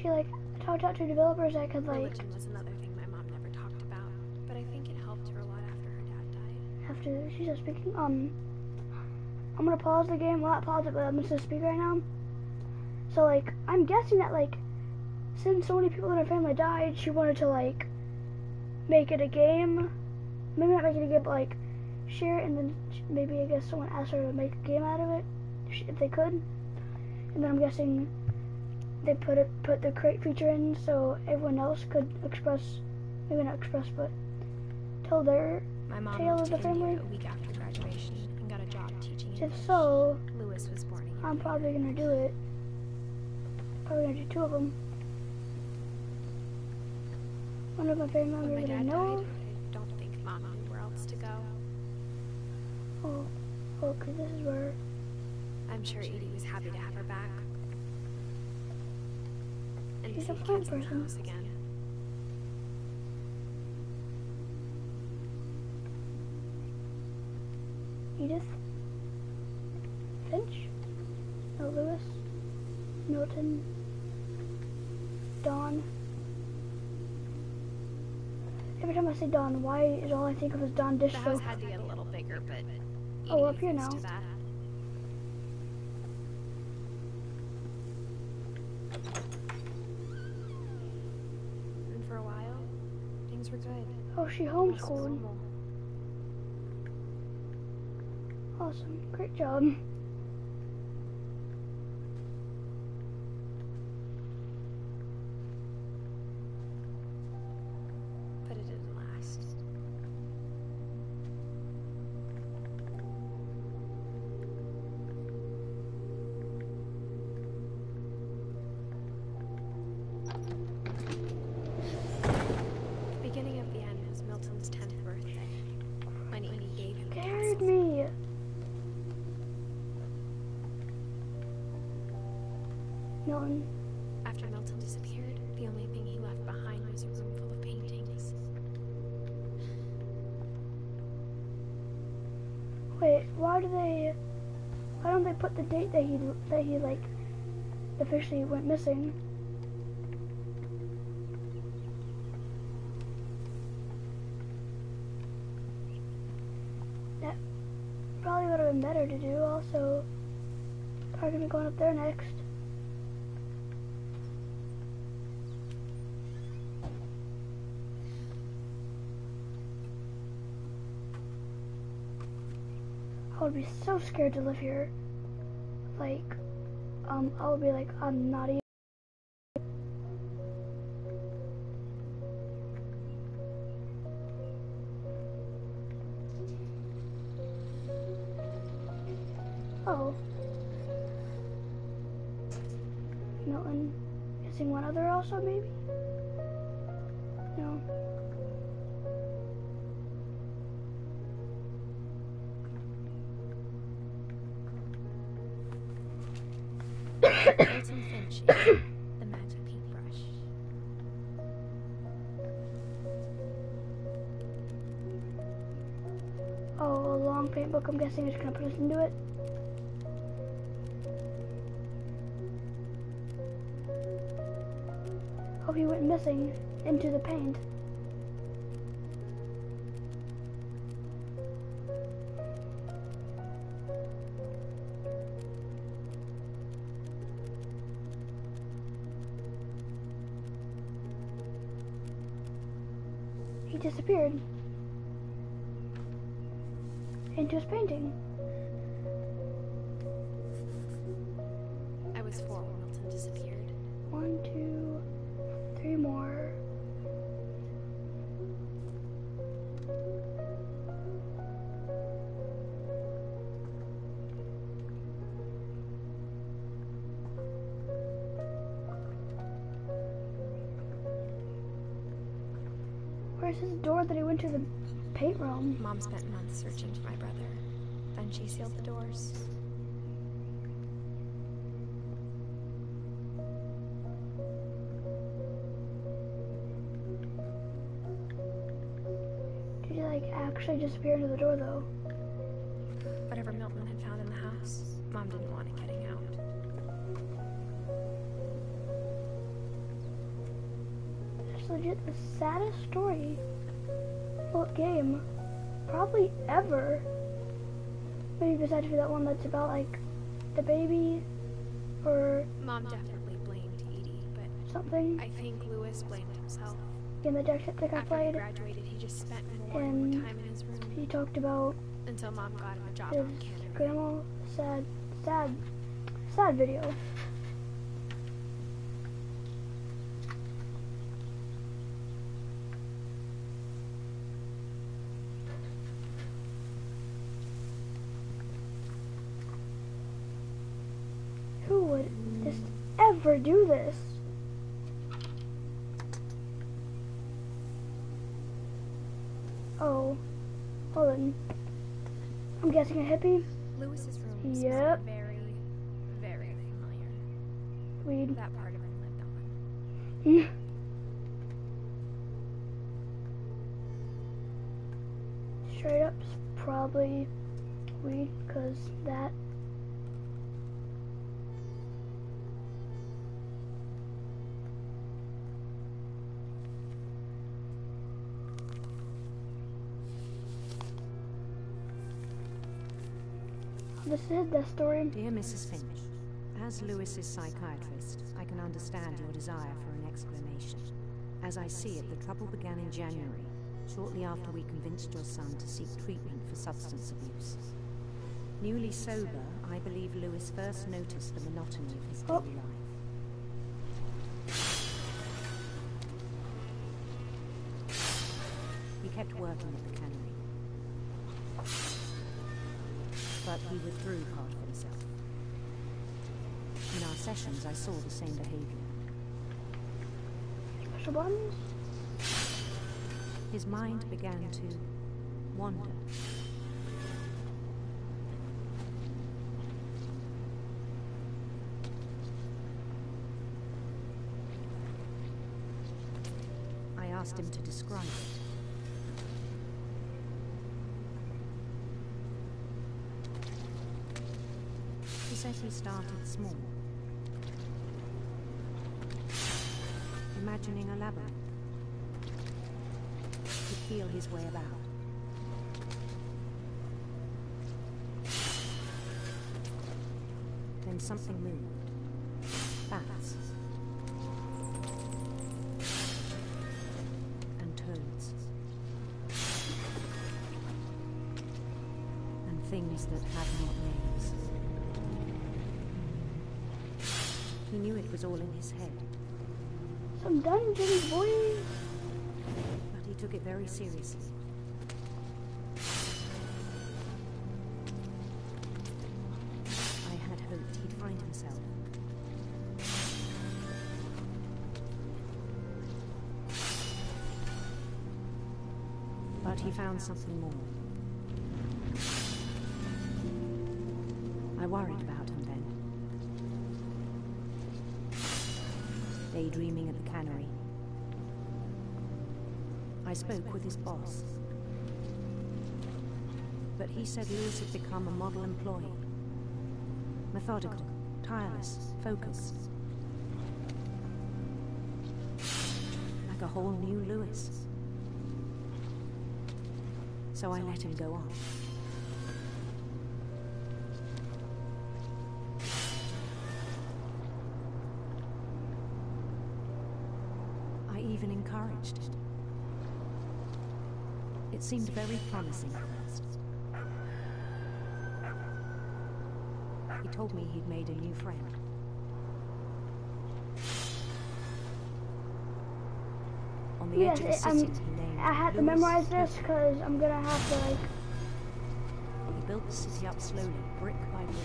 She like talked out to developers I could like Religion was another thing my mom never talked about, but I think it helped her a lot after her dad died. after she's just speaking. Um, I'm gonna pause the game. Well, not pause it, but I'm just gonna speak right now. So like, I'm guessing that like, since so many people in her family died, she wanted to like make it a game. Maybe not make it a game, but like share it, and then maybe I guess someone asked her to make a game out of it if, she, if they could. And then I'm guessing they put it put the crate feature in so everyone else could express, maybe not express, but tell their My mom Tale of the family? a week after graduation and got a job teaching If so, Lewis was born I'm probably gonna do it. Probably gonna do two of them. One of my family When my members that I dad know. died, I don't think mom knew where else to go. Oh, oh, 'cause this is where. I'm sure Edie was happy to have her back. And to She's see a the fine kids in the person. again. Edith. Finch. No, Lewis. Milton. Dawn. Every time I say Dawn, why is all I think of is Dawn The Distro? house had to get a little bigger, but Oh, up here now. to that. And for a while, things were good. Oh, she was Awesome. Great job. Officially? That probably would have been better to do. Also, probably gonna be going up there next. I would be so scared to live here. Like, um, I would be like, I'm not even. Also, maybe? No. Milton the magic paintbrush. Oh, a long paint book. I'm guessing is gonna put us into it. He went missing into the paint. About like the baby or Mom definitely blamed Edie, but something. I think Lewis blamed himself. In the Jacksepticeye I After he played, graduated, he just spent more and more time in his room he talked about until Mom got him a job on Canada. grandma sad, sad, sad video. Who would just ever do this? Oh, hold on. I'm guessing a hippie. Lewis's room Yep. very, very familiar. Weed. That part of him lived on. Straight up's probably weed, cause that. This is the story. Dear Mrs. Finch, as Lewis's psychiatrist, I can understand your desire for an explanation. As I see it, the trouble began in January, shortly after we convinced your son to seek treatment for substance abuse. Newly sober, I believe Lewis first noticed the monotony of his daily life. He kept working at the but he withdrew part of himself. In our sessions, I saw the same behavior. His mind began to wander. I asked him to describe it. He started small, imagining a labyrinth. To feel his way about. Then something moved. Bats. And toads. And things that had was all in his head, Some dungeons, boy! but he took it very seriously. I had hoped he'd find himself. But he found something more. Daydreaming at the cannery. I spoke with his boss. But he said Lewis had become a model employee. Methodical, tireless, focused. Like a whole new Lewis. So I let him go on. I even encouraged it. It seemed very promising at first. He told me he'd made a new friend. On the Yes, edge of it- city um, he named I had to memorize this because I'm gonna have to like. He built the city up slowly, brick by brick.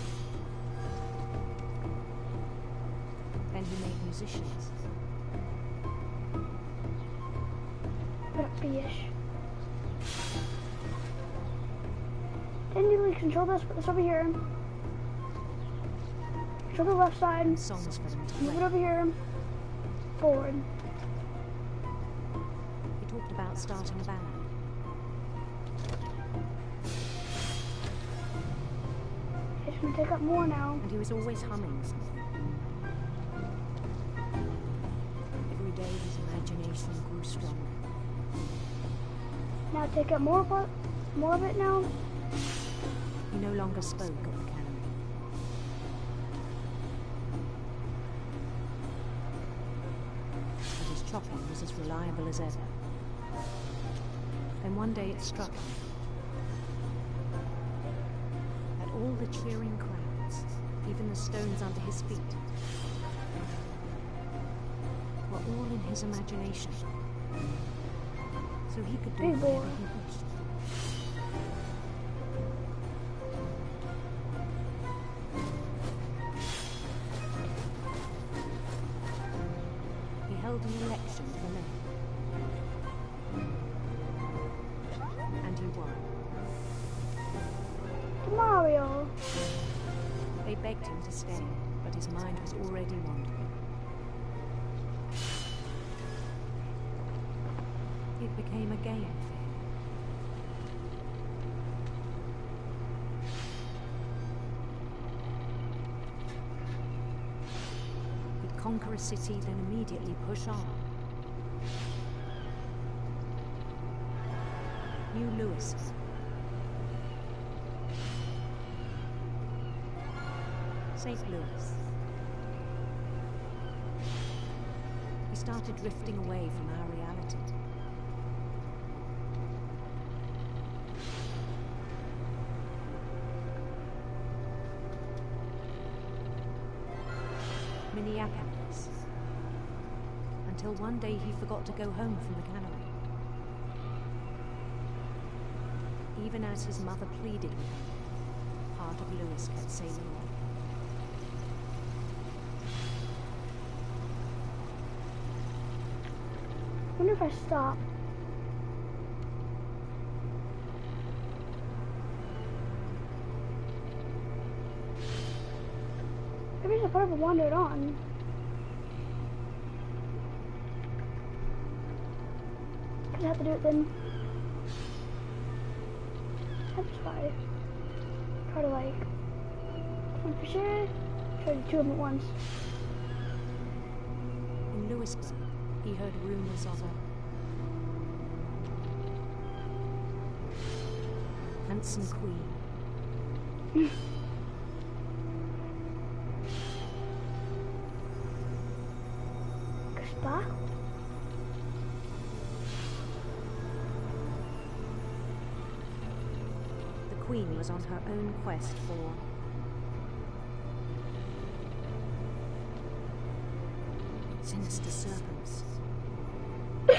Then he made musicians. Put up control this, this over here. Control the left side. and songs for them to Move it over here. Forward. He talked about starting a band. It's gonna take up more now. And he was always humming something. Every day his imagination grew stronger. Now take up more of it, more of it now. No longer spoke at the cannery. But his chopping was as reliable as ever. Then one day it struck him that all the cheering crowds, even the stones under his feet, were all in his imagination. So he could do whatever he wished. Held an election for mayor. And he won. Mario. They begged him to stay, but his mind was already wandering. It became a game for him. He'd conquer a city, then immediately push on. New Lewis. St. Louis. We started drifting away from our reality. One day he forgot to go home from the cannery. Even as his mother pleaded with him, part of Lewis kept sailing on. wonder if I stop. Maybe I ever wandered on. Cause I have to do it then. Why. Try Try to like, one for sure. Try to do two of them at once. In Lewisburg, he heard rumors of a handsome queen. was on her own quest for sinister serpents. He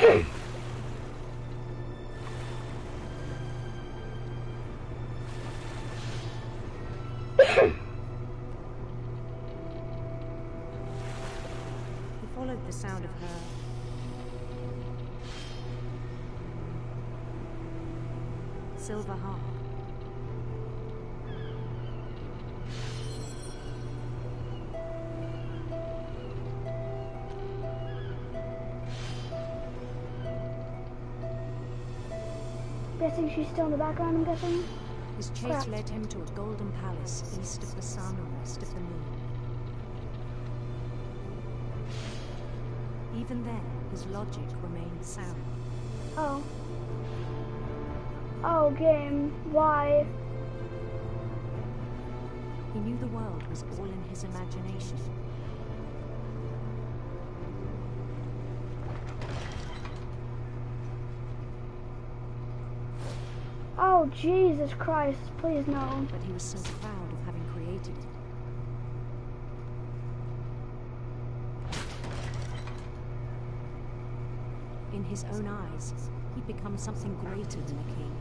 followed the sound of her silver harp. She's still in the background, I'm guessing. His chase Crap. led him to a golden palace east of the sun and west of the moon. Even then, his logic remained sound. Oh. Oh, game. Why? He knew the world was all in his imagination. Oh, Jesus Christ. Please no. But he was so proud of having created it. In his own eyes, he'd become something greater than a king.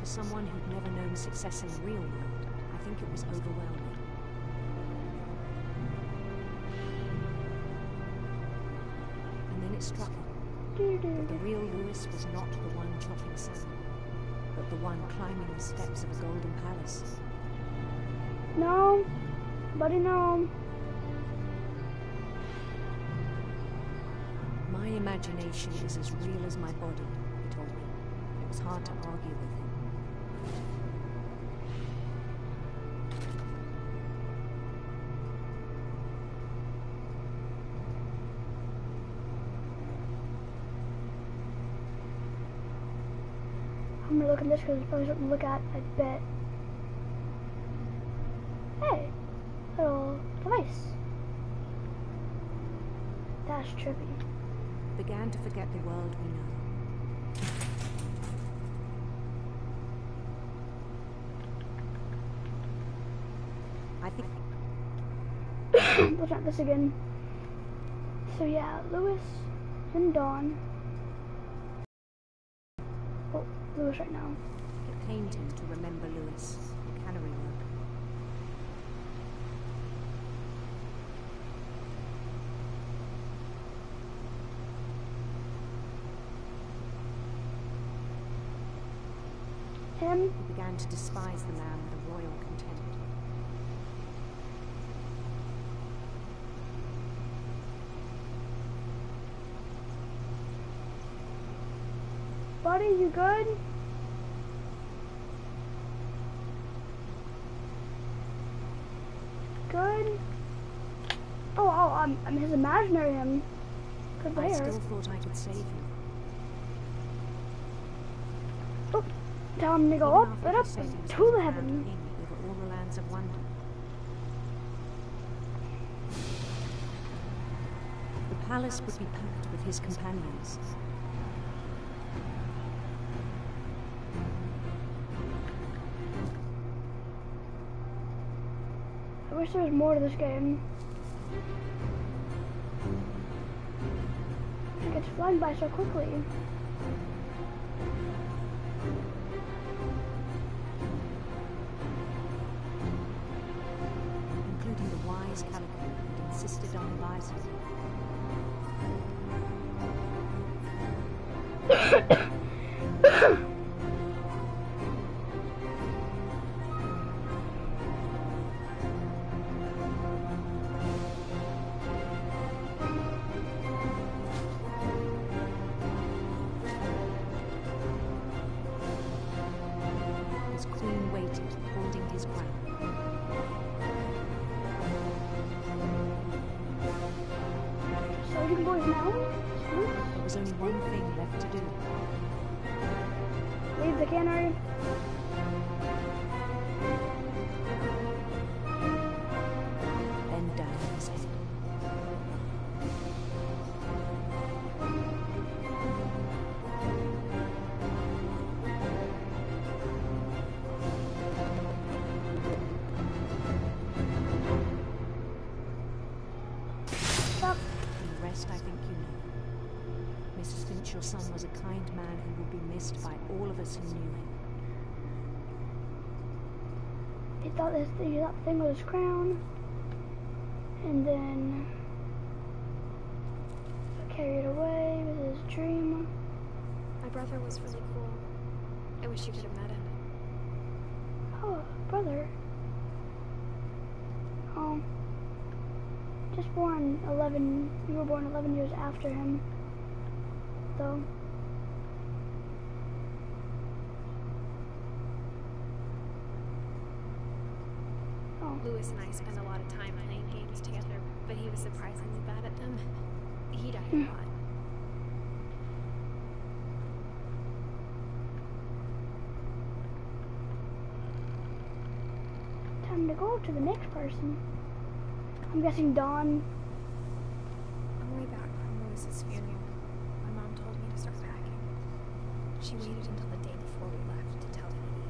For someone who'd never known success in the real world, I think it was overwhelming. And then it struck him that the real Lewis was not the one chopping salmon, but the one climbing the steps of a golden palace. No. Buddy, no. My imagination is as real as my body, he told me. It was hard to argue with look at this because it's probably look at, I bet. Hey, little device. That's trippy. Began to forget the world we know. I think Let's try this again. So yeah, Lewis and Dawn. Oh, Lewis right now. it pained him to remember Lewis, the cannery worker. Him? He began to despise the man with a royal contempt. Buddy, you? Good? Oh, oh, I'm, His imaginary him. I still thought I could save him. Oh, him to go up and up to the heaven. over all the lands of wonder. The palace would be packed with his companions. I wish there was more to this game. It gets flying by so quickly. including the wise Calico who insisted on advising. by all of us who knew him. He thought this he thought the thing was his crown. And then carried away with his dream. My brother was really cool. I wish you could have met him. Oh, brother. Um, just born 11, you were born 11 years after him, though. Oh, Lewis and I spent a lot of time playing games together, but he was surprisingly bad at them. He died a hmm. lot. time to go to the next person. I'm guessing Dawn. On the way back from Lewis's funeral, my mom told me to start packing. She waited until the day before we left to tell Edie.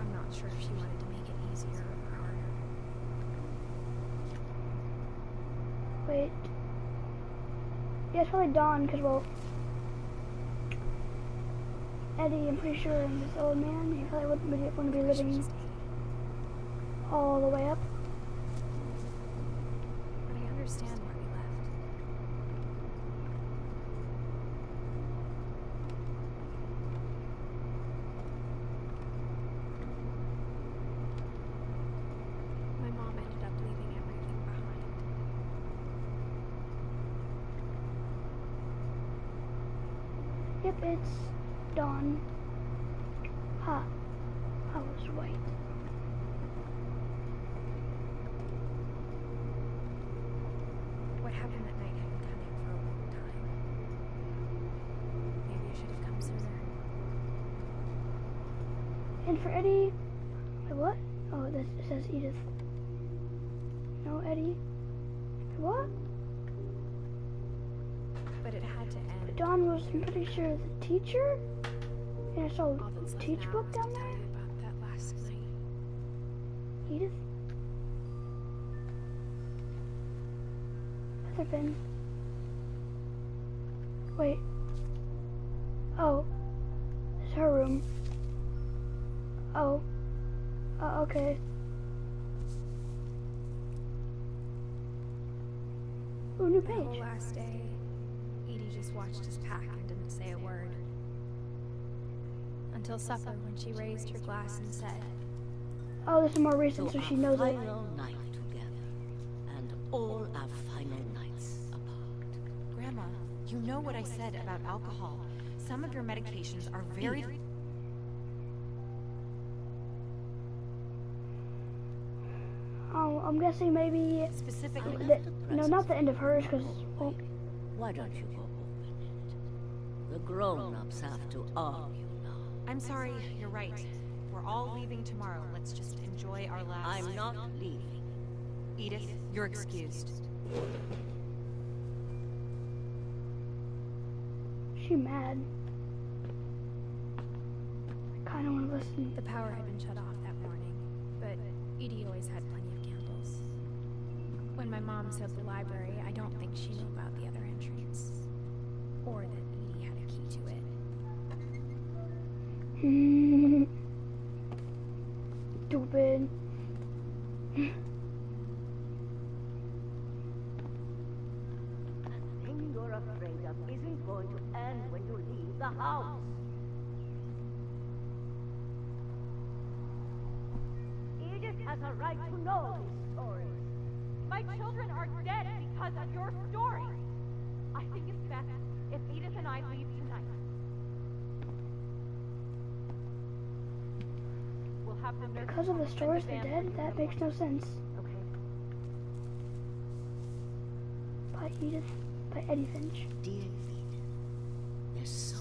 I'm not sure if she wanted to make it easier or harder. Wait. Probably Dawn, because, well, Eddie, I'm pretty sure, and this old man, he probably wouldn't be, wouldn't be living all the way up. But I understand why we left. My mom ended up leaving everything behind. Yep, it's Dawn. Ha. I was right. What happened that night had been coming for a long time. Maybe I should have come sooner. And for Eddie, wait, what? Oh, this it says Edith. No, Eddie. What? But it had to end. Dawn was, I'm pretty sure, the teacher? And I saw a teach book down there? you about that last night. Edith? Flippin'. Wait. Until supper, when she raised her glass and said, Oh, this is more recent, so To she our knows it. final night together, and all our final nights apart. Grandma, you know what I said about alcohol. Some of your medications are very. Oh, I'm guessing maybe. Specifically. The, no, not the end of hers, because. Well, Why don't you go open it? The grown-ups have to argue now. I'm sorry, you're right. We're all leaving tomorrow. Let's just enjoy our last. I'm not leaving. Edith, you're excused. she mad. I kind of want to listen. The power had been shut off that morning, but Edie always had plenty of candles. When my mom sealed the library, I don't think she knew about the other entrance. Or that Stupid. The thing you're afraid of isn't going to end when you just has a right to know. My children are dead because of your story. I think it's bad. If Edith and I leave the we'll have them Because of the stores the dead, that makes no sense. Okay. By Edith, by Eddie Finch. Dear Edith, there's so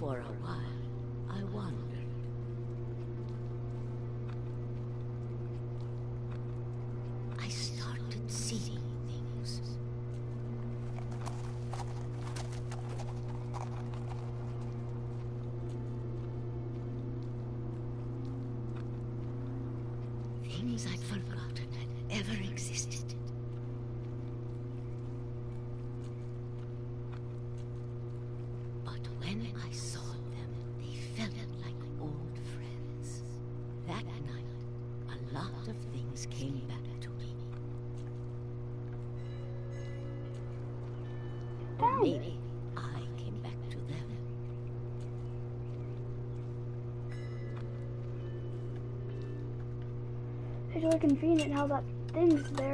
for a while. of things came back to me. Or oh. maybe I came back to them. It's really convenient how that thing's there.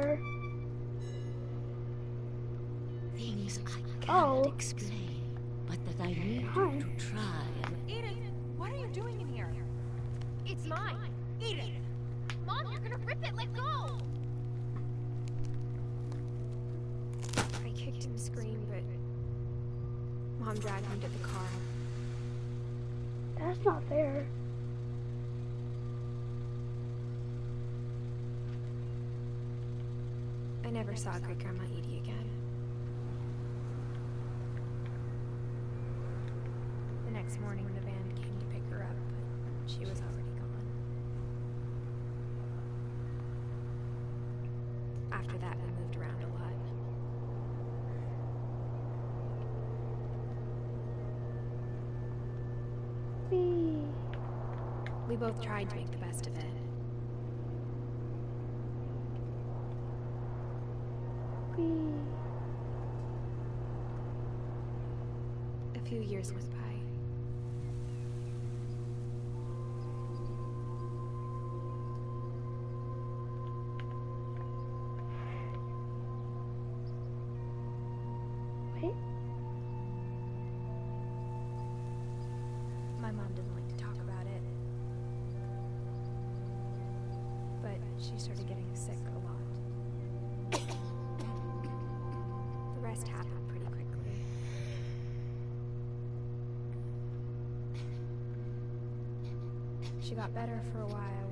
She got better for a while.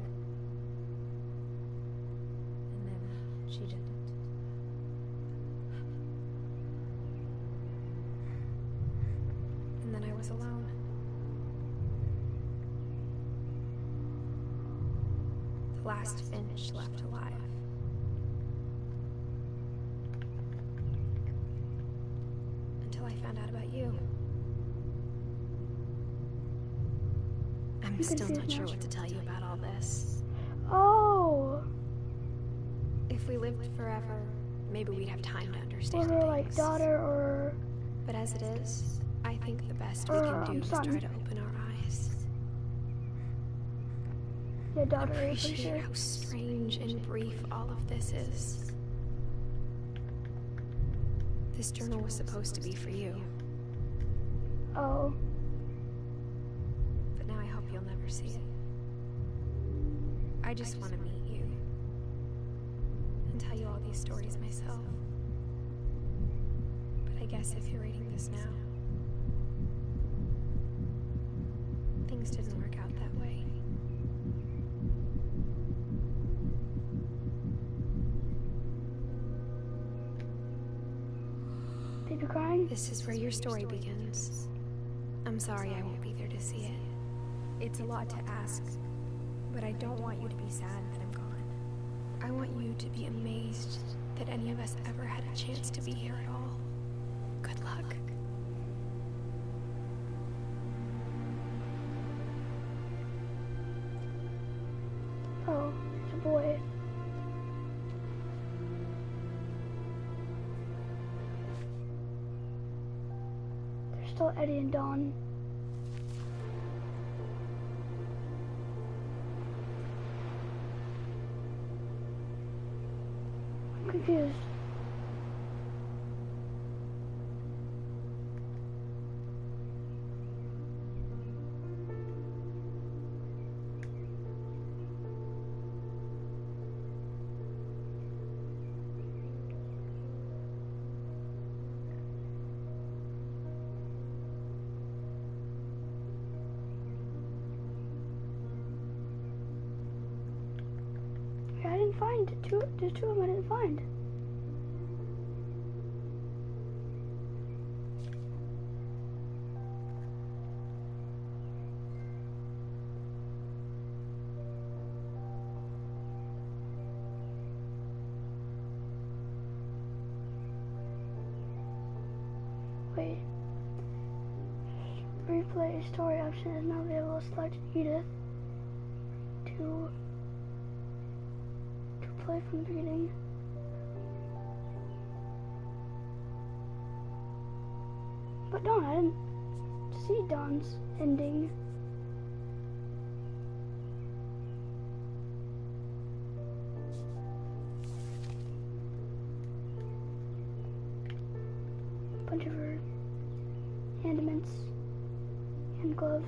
appreciate how strange and brief all of this is. This journal was supposed to be for you. Oh. But now I hope you'll never see it. I just want to meet you. And tell you all these stories myself. But I guess if you're reading this now, things didn't work Did you crying? This is where your story begins. I'm sorry I won't be there to see it. It's a lot to ask, but I don't want you to be sad that I'm gone. I want you to be amazed that any of us ever had a chance to be here at all. Good luck. Oh, it's a boy. Still Eddie and Dawn. I'm confused. Bunch of her handments, hand gloves,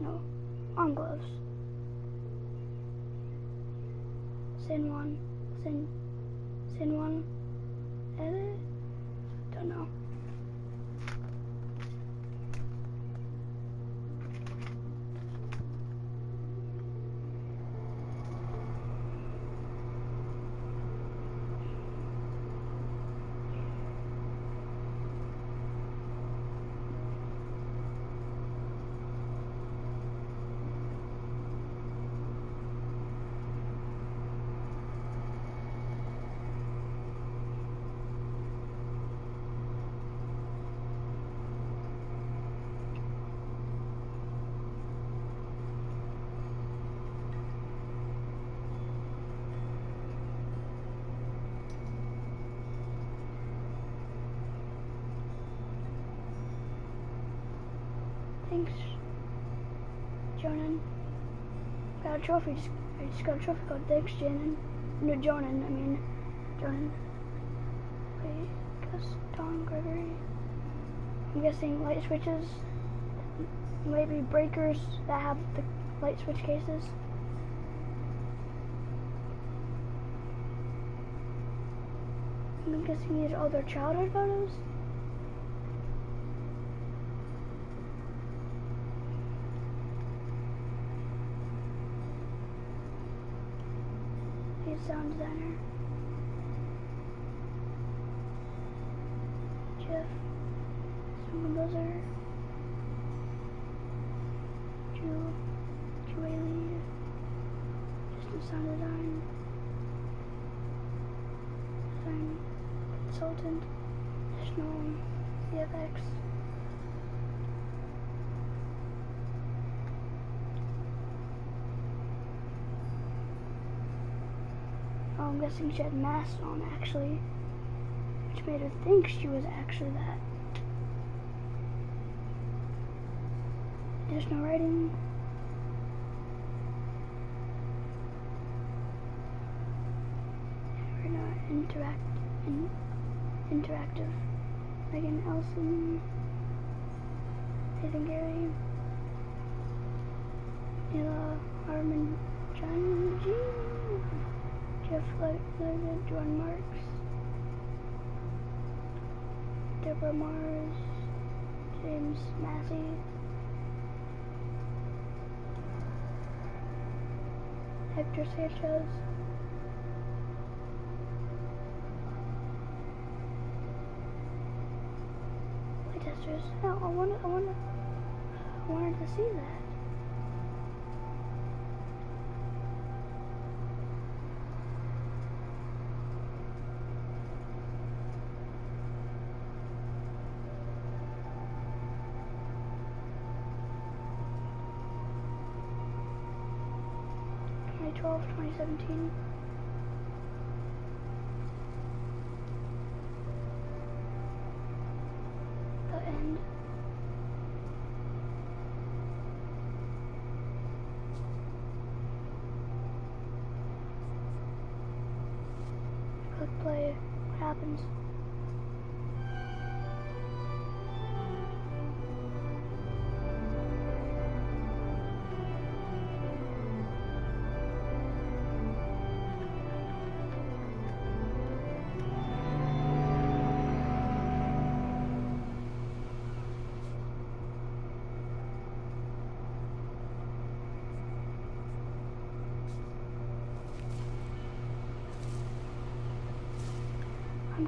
no, arm gloves. Sin one, sin, sin one, edit. Don't know. Thanks, Jonan. Got a trophy. I just got a trophy called Thanks, Janan. No, Jonan. I mean, Jonan. Wait, guess Don Gregory. I'm guessing light switches. Maybe breakers that have the light switch cases. I'm guessing these are all their childhood photos. He's a sound designer. Jeff. Some of those are Drew, Joelle, just a sound design, design consultant, additional VFX. Oh, she had masks on actually, which made her think she was actually that. There's no writing. We're not interact in, interactive. Megan Elson, Nathan Gary, Neela Harmon John G. Jeff Leonard, John Marks, Deborah Mars, James Massey, Hector Sanchez, playtesters. No, I wanted, I wanted, I wanted to see that.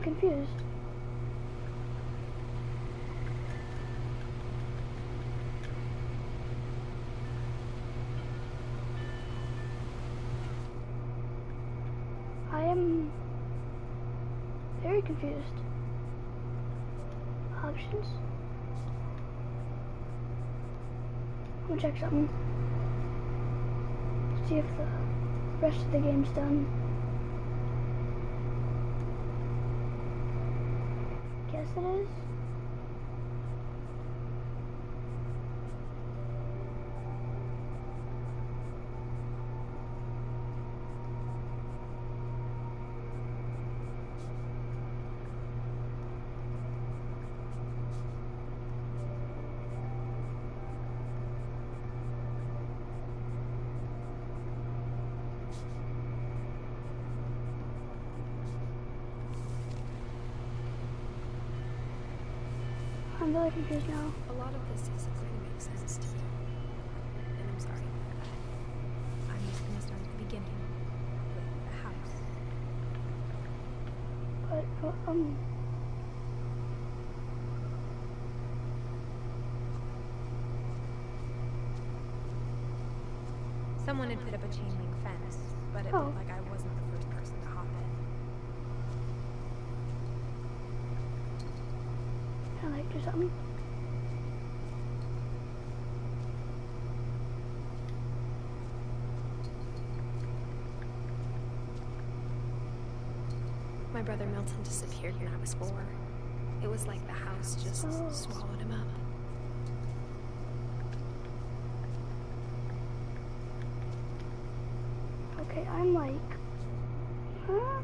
Confused. I am very confused. Options. Gonna check something. See if the rest of the game's done. Guess it is. I'm really confused now. A lot of this isn't going to make sense to me. And I'm sorry. I'm just going to start at the beginning with the house. But uh, um, Someone had put up a chain link fence, but it Oh. looked like I wasn't the first person to hop it. can I like do something? My brother Milton disappeared when I was four. It was like the house just Oh. swallowed him up. Okay, I'm like, huh?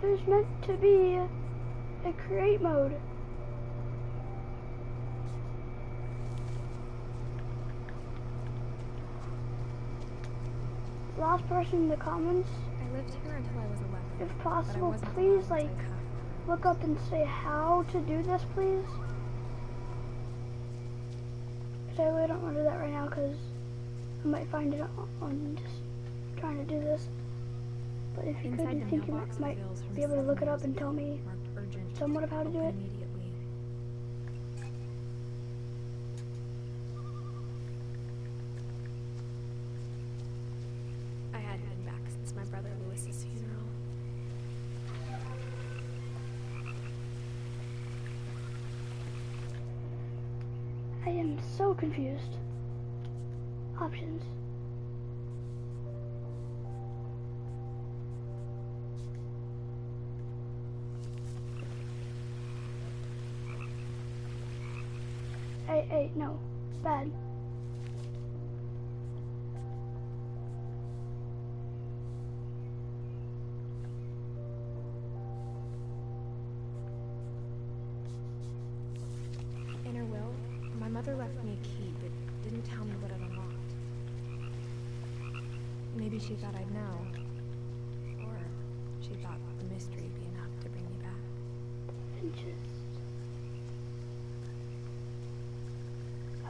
There's meant to be a, create mode. Last person in the comments, I lived here until I was 11. If possible, please like look up and say how to do this, please. Cause I really don't want to do that right now, cause I might find it on, just trying to do this. But if you could, Inside you think you might, might be able to look it up and tell me somewhat of how to do it?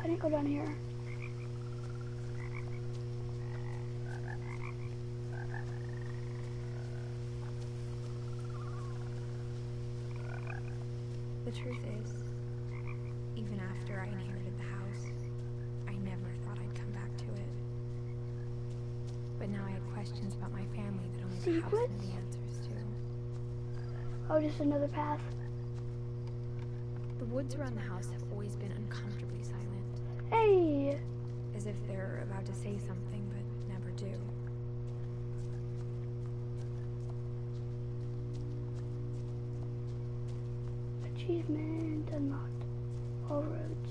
I didn't go down here. The truth is, even after I inherited the house, I never thought I'd come back to it. But now I had questions about my family that only the house knew the answers to. Oh, just another path. The woods around the house have always been. Hey! As if they're about to say something but never do. Achievement unlocked. All roads.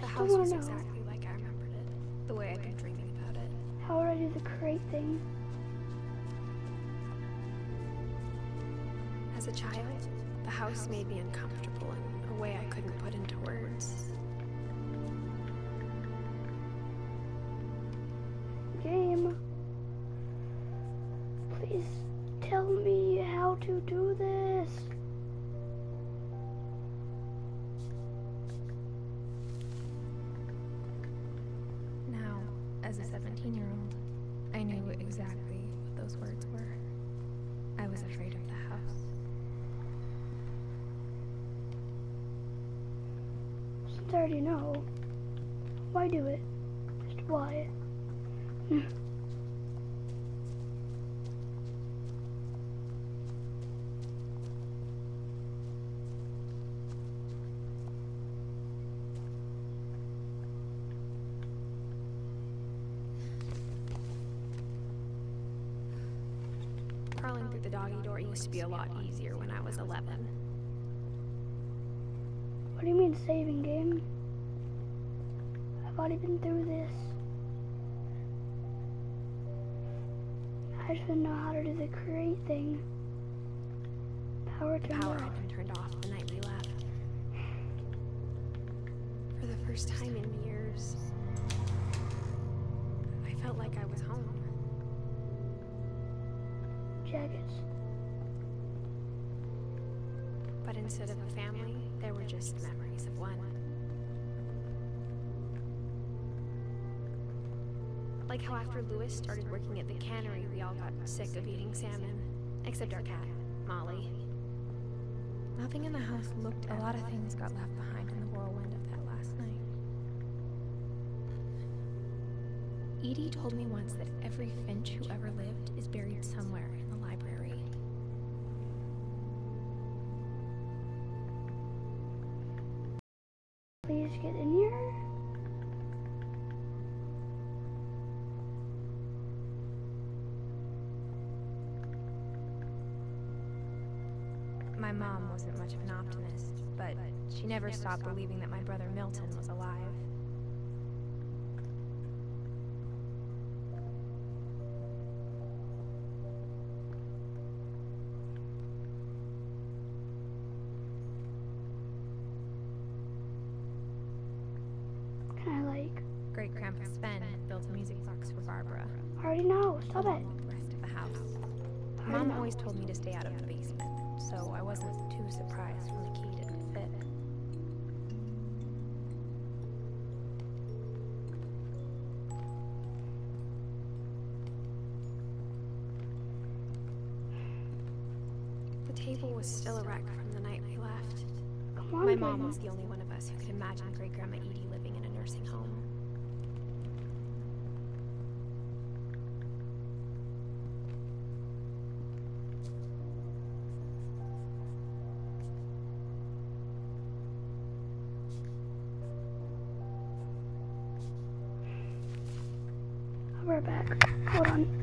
The I house still was wanna know. exactly like I remembered it, the way I'd been dreaming about it. How would I do the crate thing? As a child, the house made me uncomfortable Know, why do it? Just why? Crawling through the doggy door used to be a lot easier when I was 11. What do you mean saving game? I've already been through this. I just didn't know how to do the create thing. Power turned power off. had been turned off the night we left. For the first time in years, I felt like I was home. Jackets. But instead of a family, there were just memories of one. Like how after Lewis started working at the cannery, we all got sick of eating salmon. Except our cat, Molly. Nothing in the house looked. A lot of things got left behind in the whirlwind of that last night. Edie told me once that every Finch who ever lived is buried somewhere in the library. Please get in here. Mom wasn't much of an optimist, but she never stopped believing that my brother Milton was alive. Can I like? Great Grandpa Sven built a music box for Barbara. I already know. Stop it. the rest of the house. Mom always told me to stay out of the so I wasn't too surprised when the key didn't fit. The table was still a wreck from the night we left. On, My mom was the only one of us who could imagine Great Grandma Edie living in a nursing home. Back. Hold on.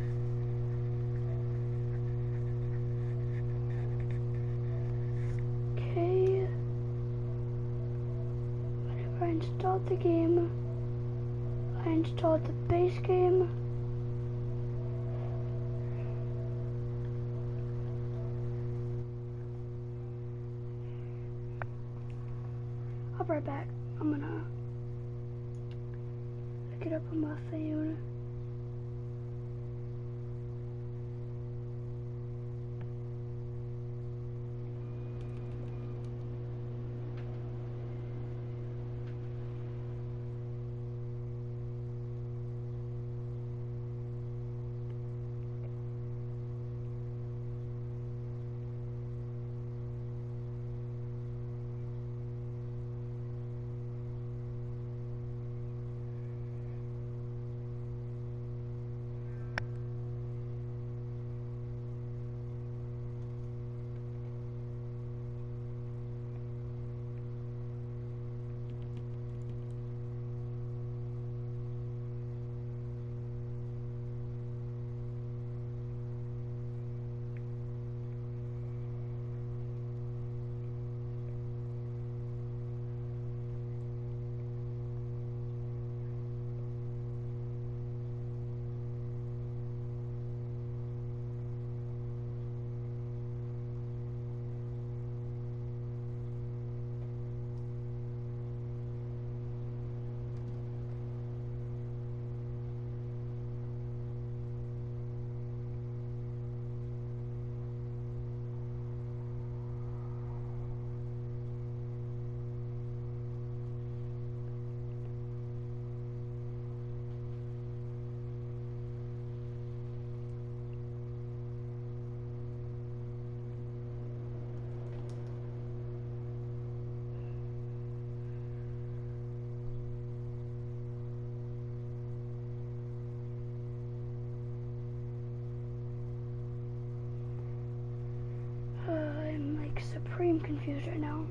I'm confused right now.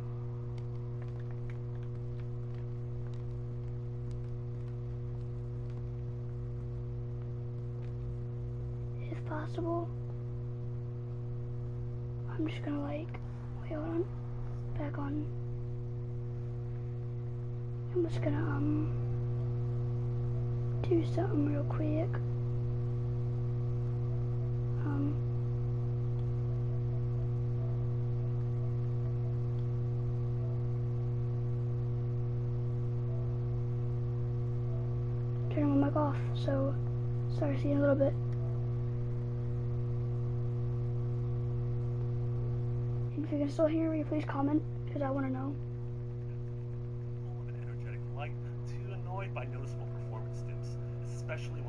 off, so sorry, see you in a little bit. And if you can still hear me, please comment, because I want to know. Of an energetic light, too annoyed by noticeable performance dips, especially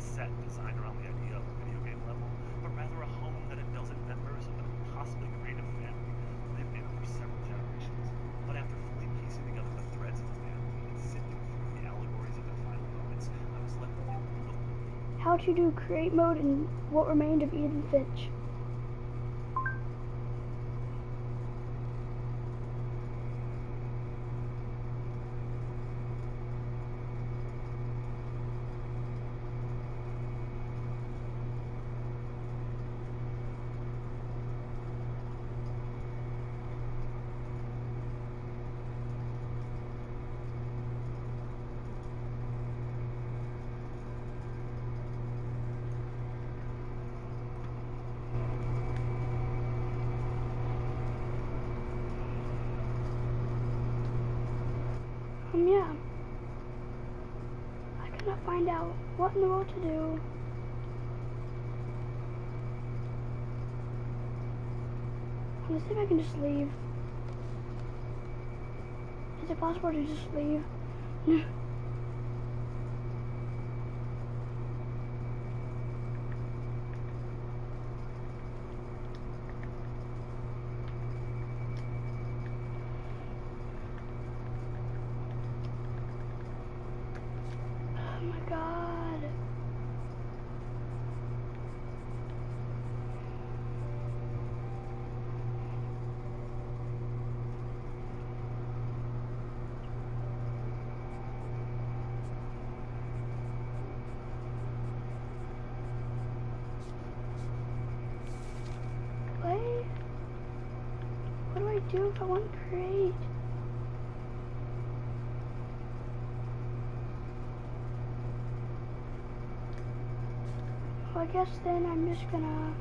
set designed around the idea of a video game level, but rather a home that indulges members of an impossibly creative family lived in for several generations. But after fully piecing together the threads of the family and sifting through the allegories of the final moments, I was left with how to do create mode in what remained of Edith Finch. Guess then I'm just gonna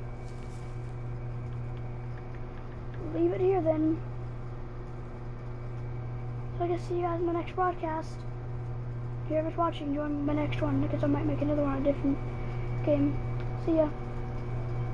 leave it here then. So I guess see you guys in my next broadcast. If you're ever watching, join my next one because I might make another one on a different game. See ya.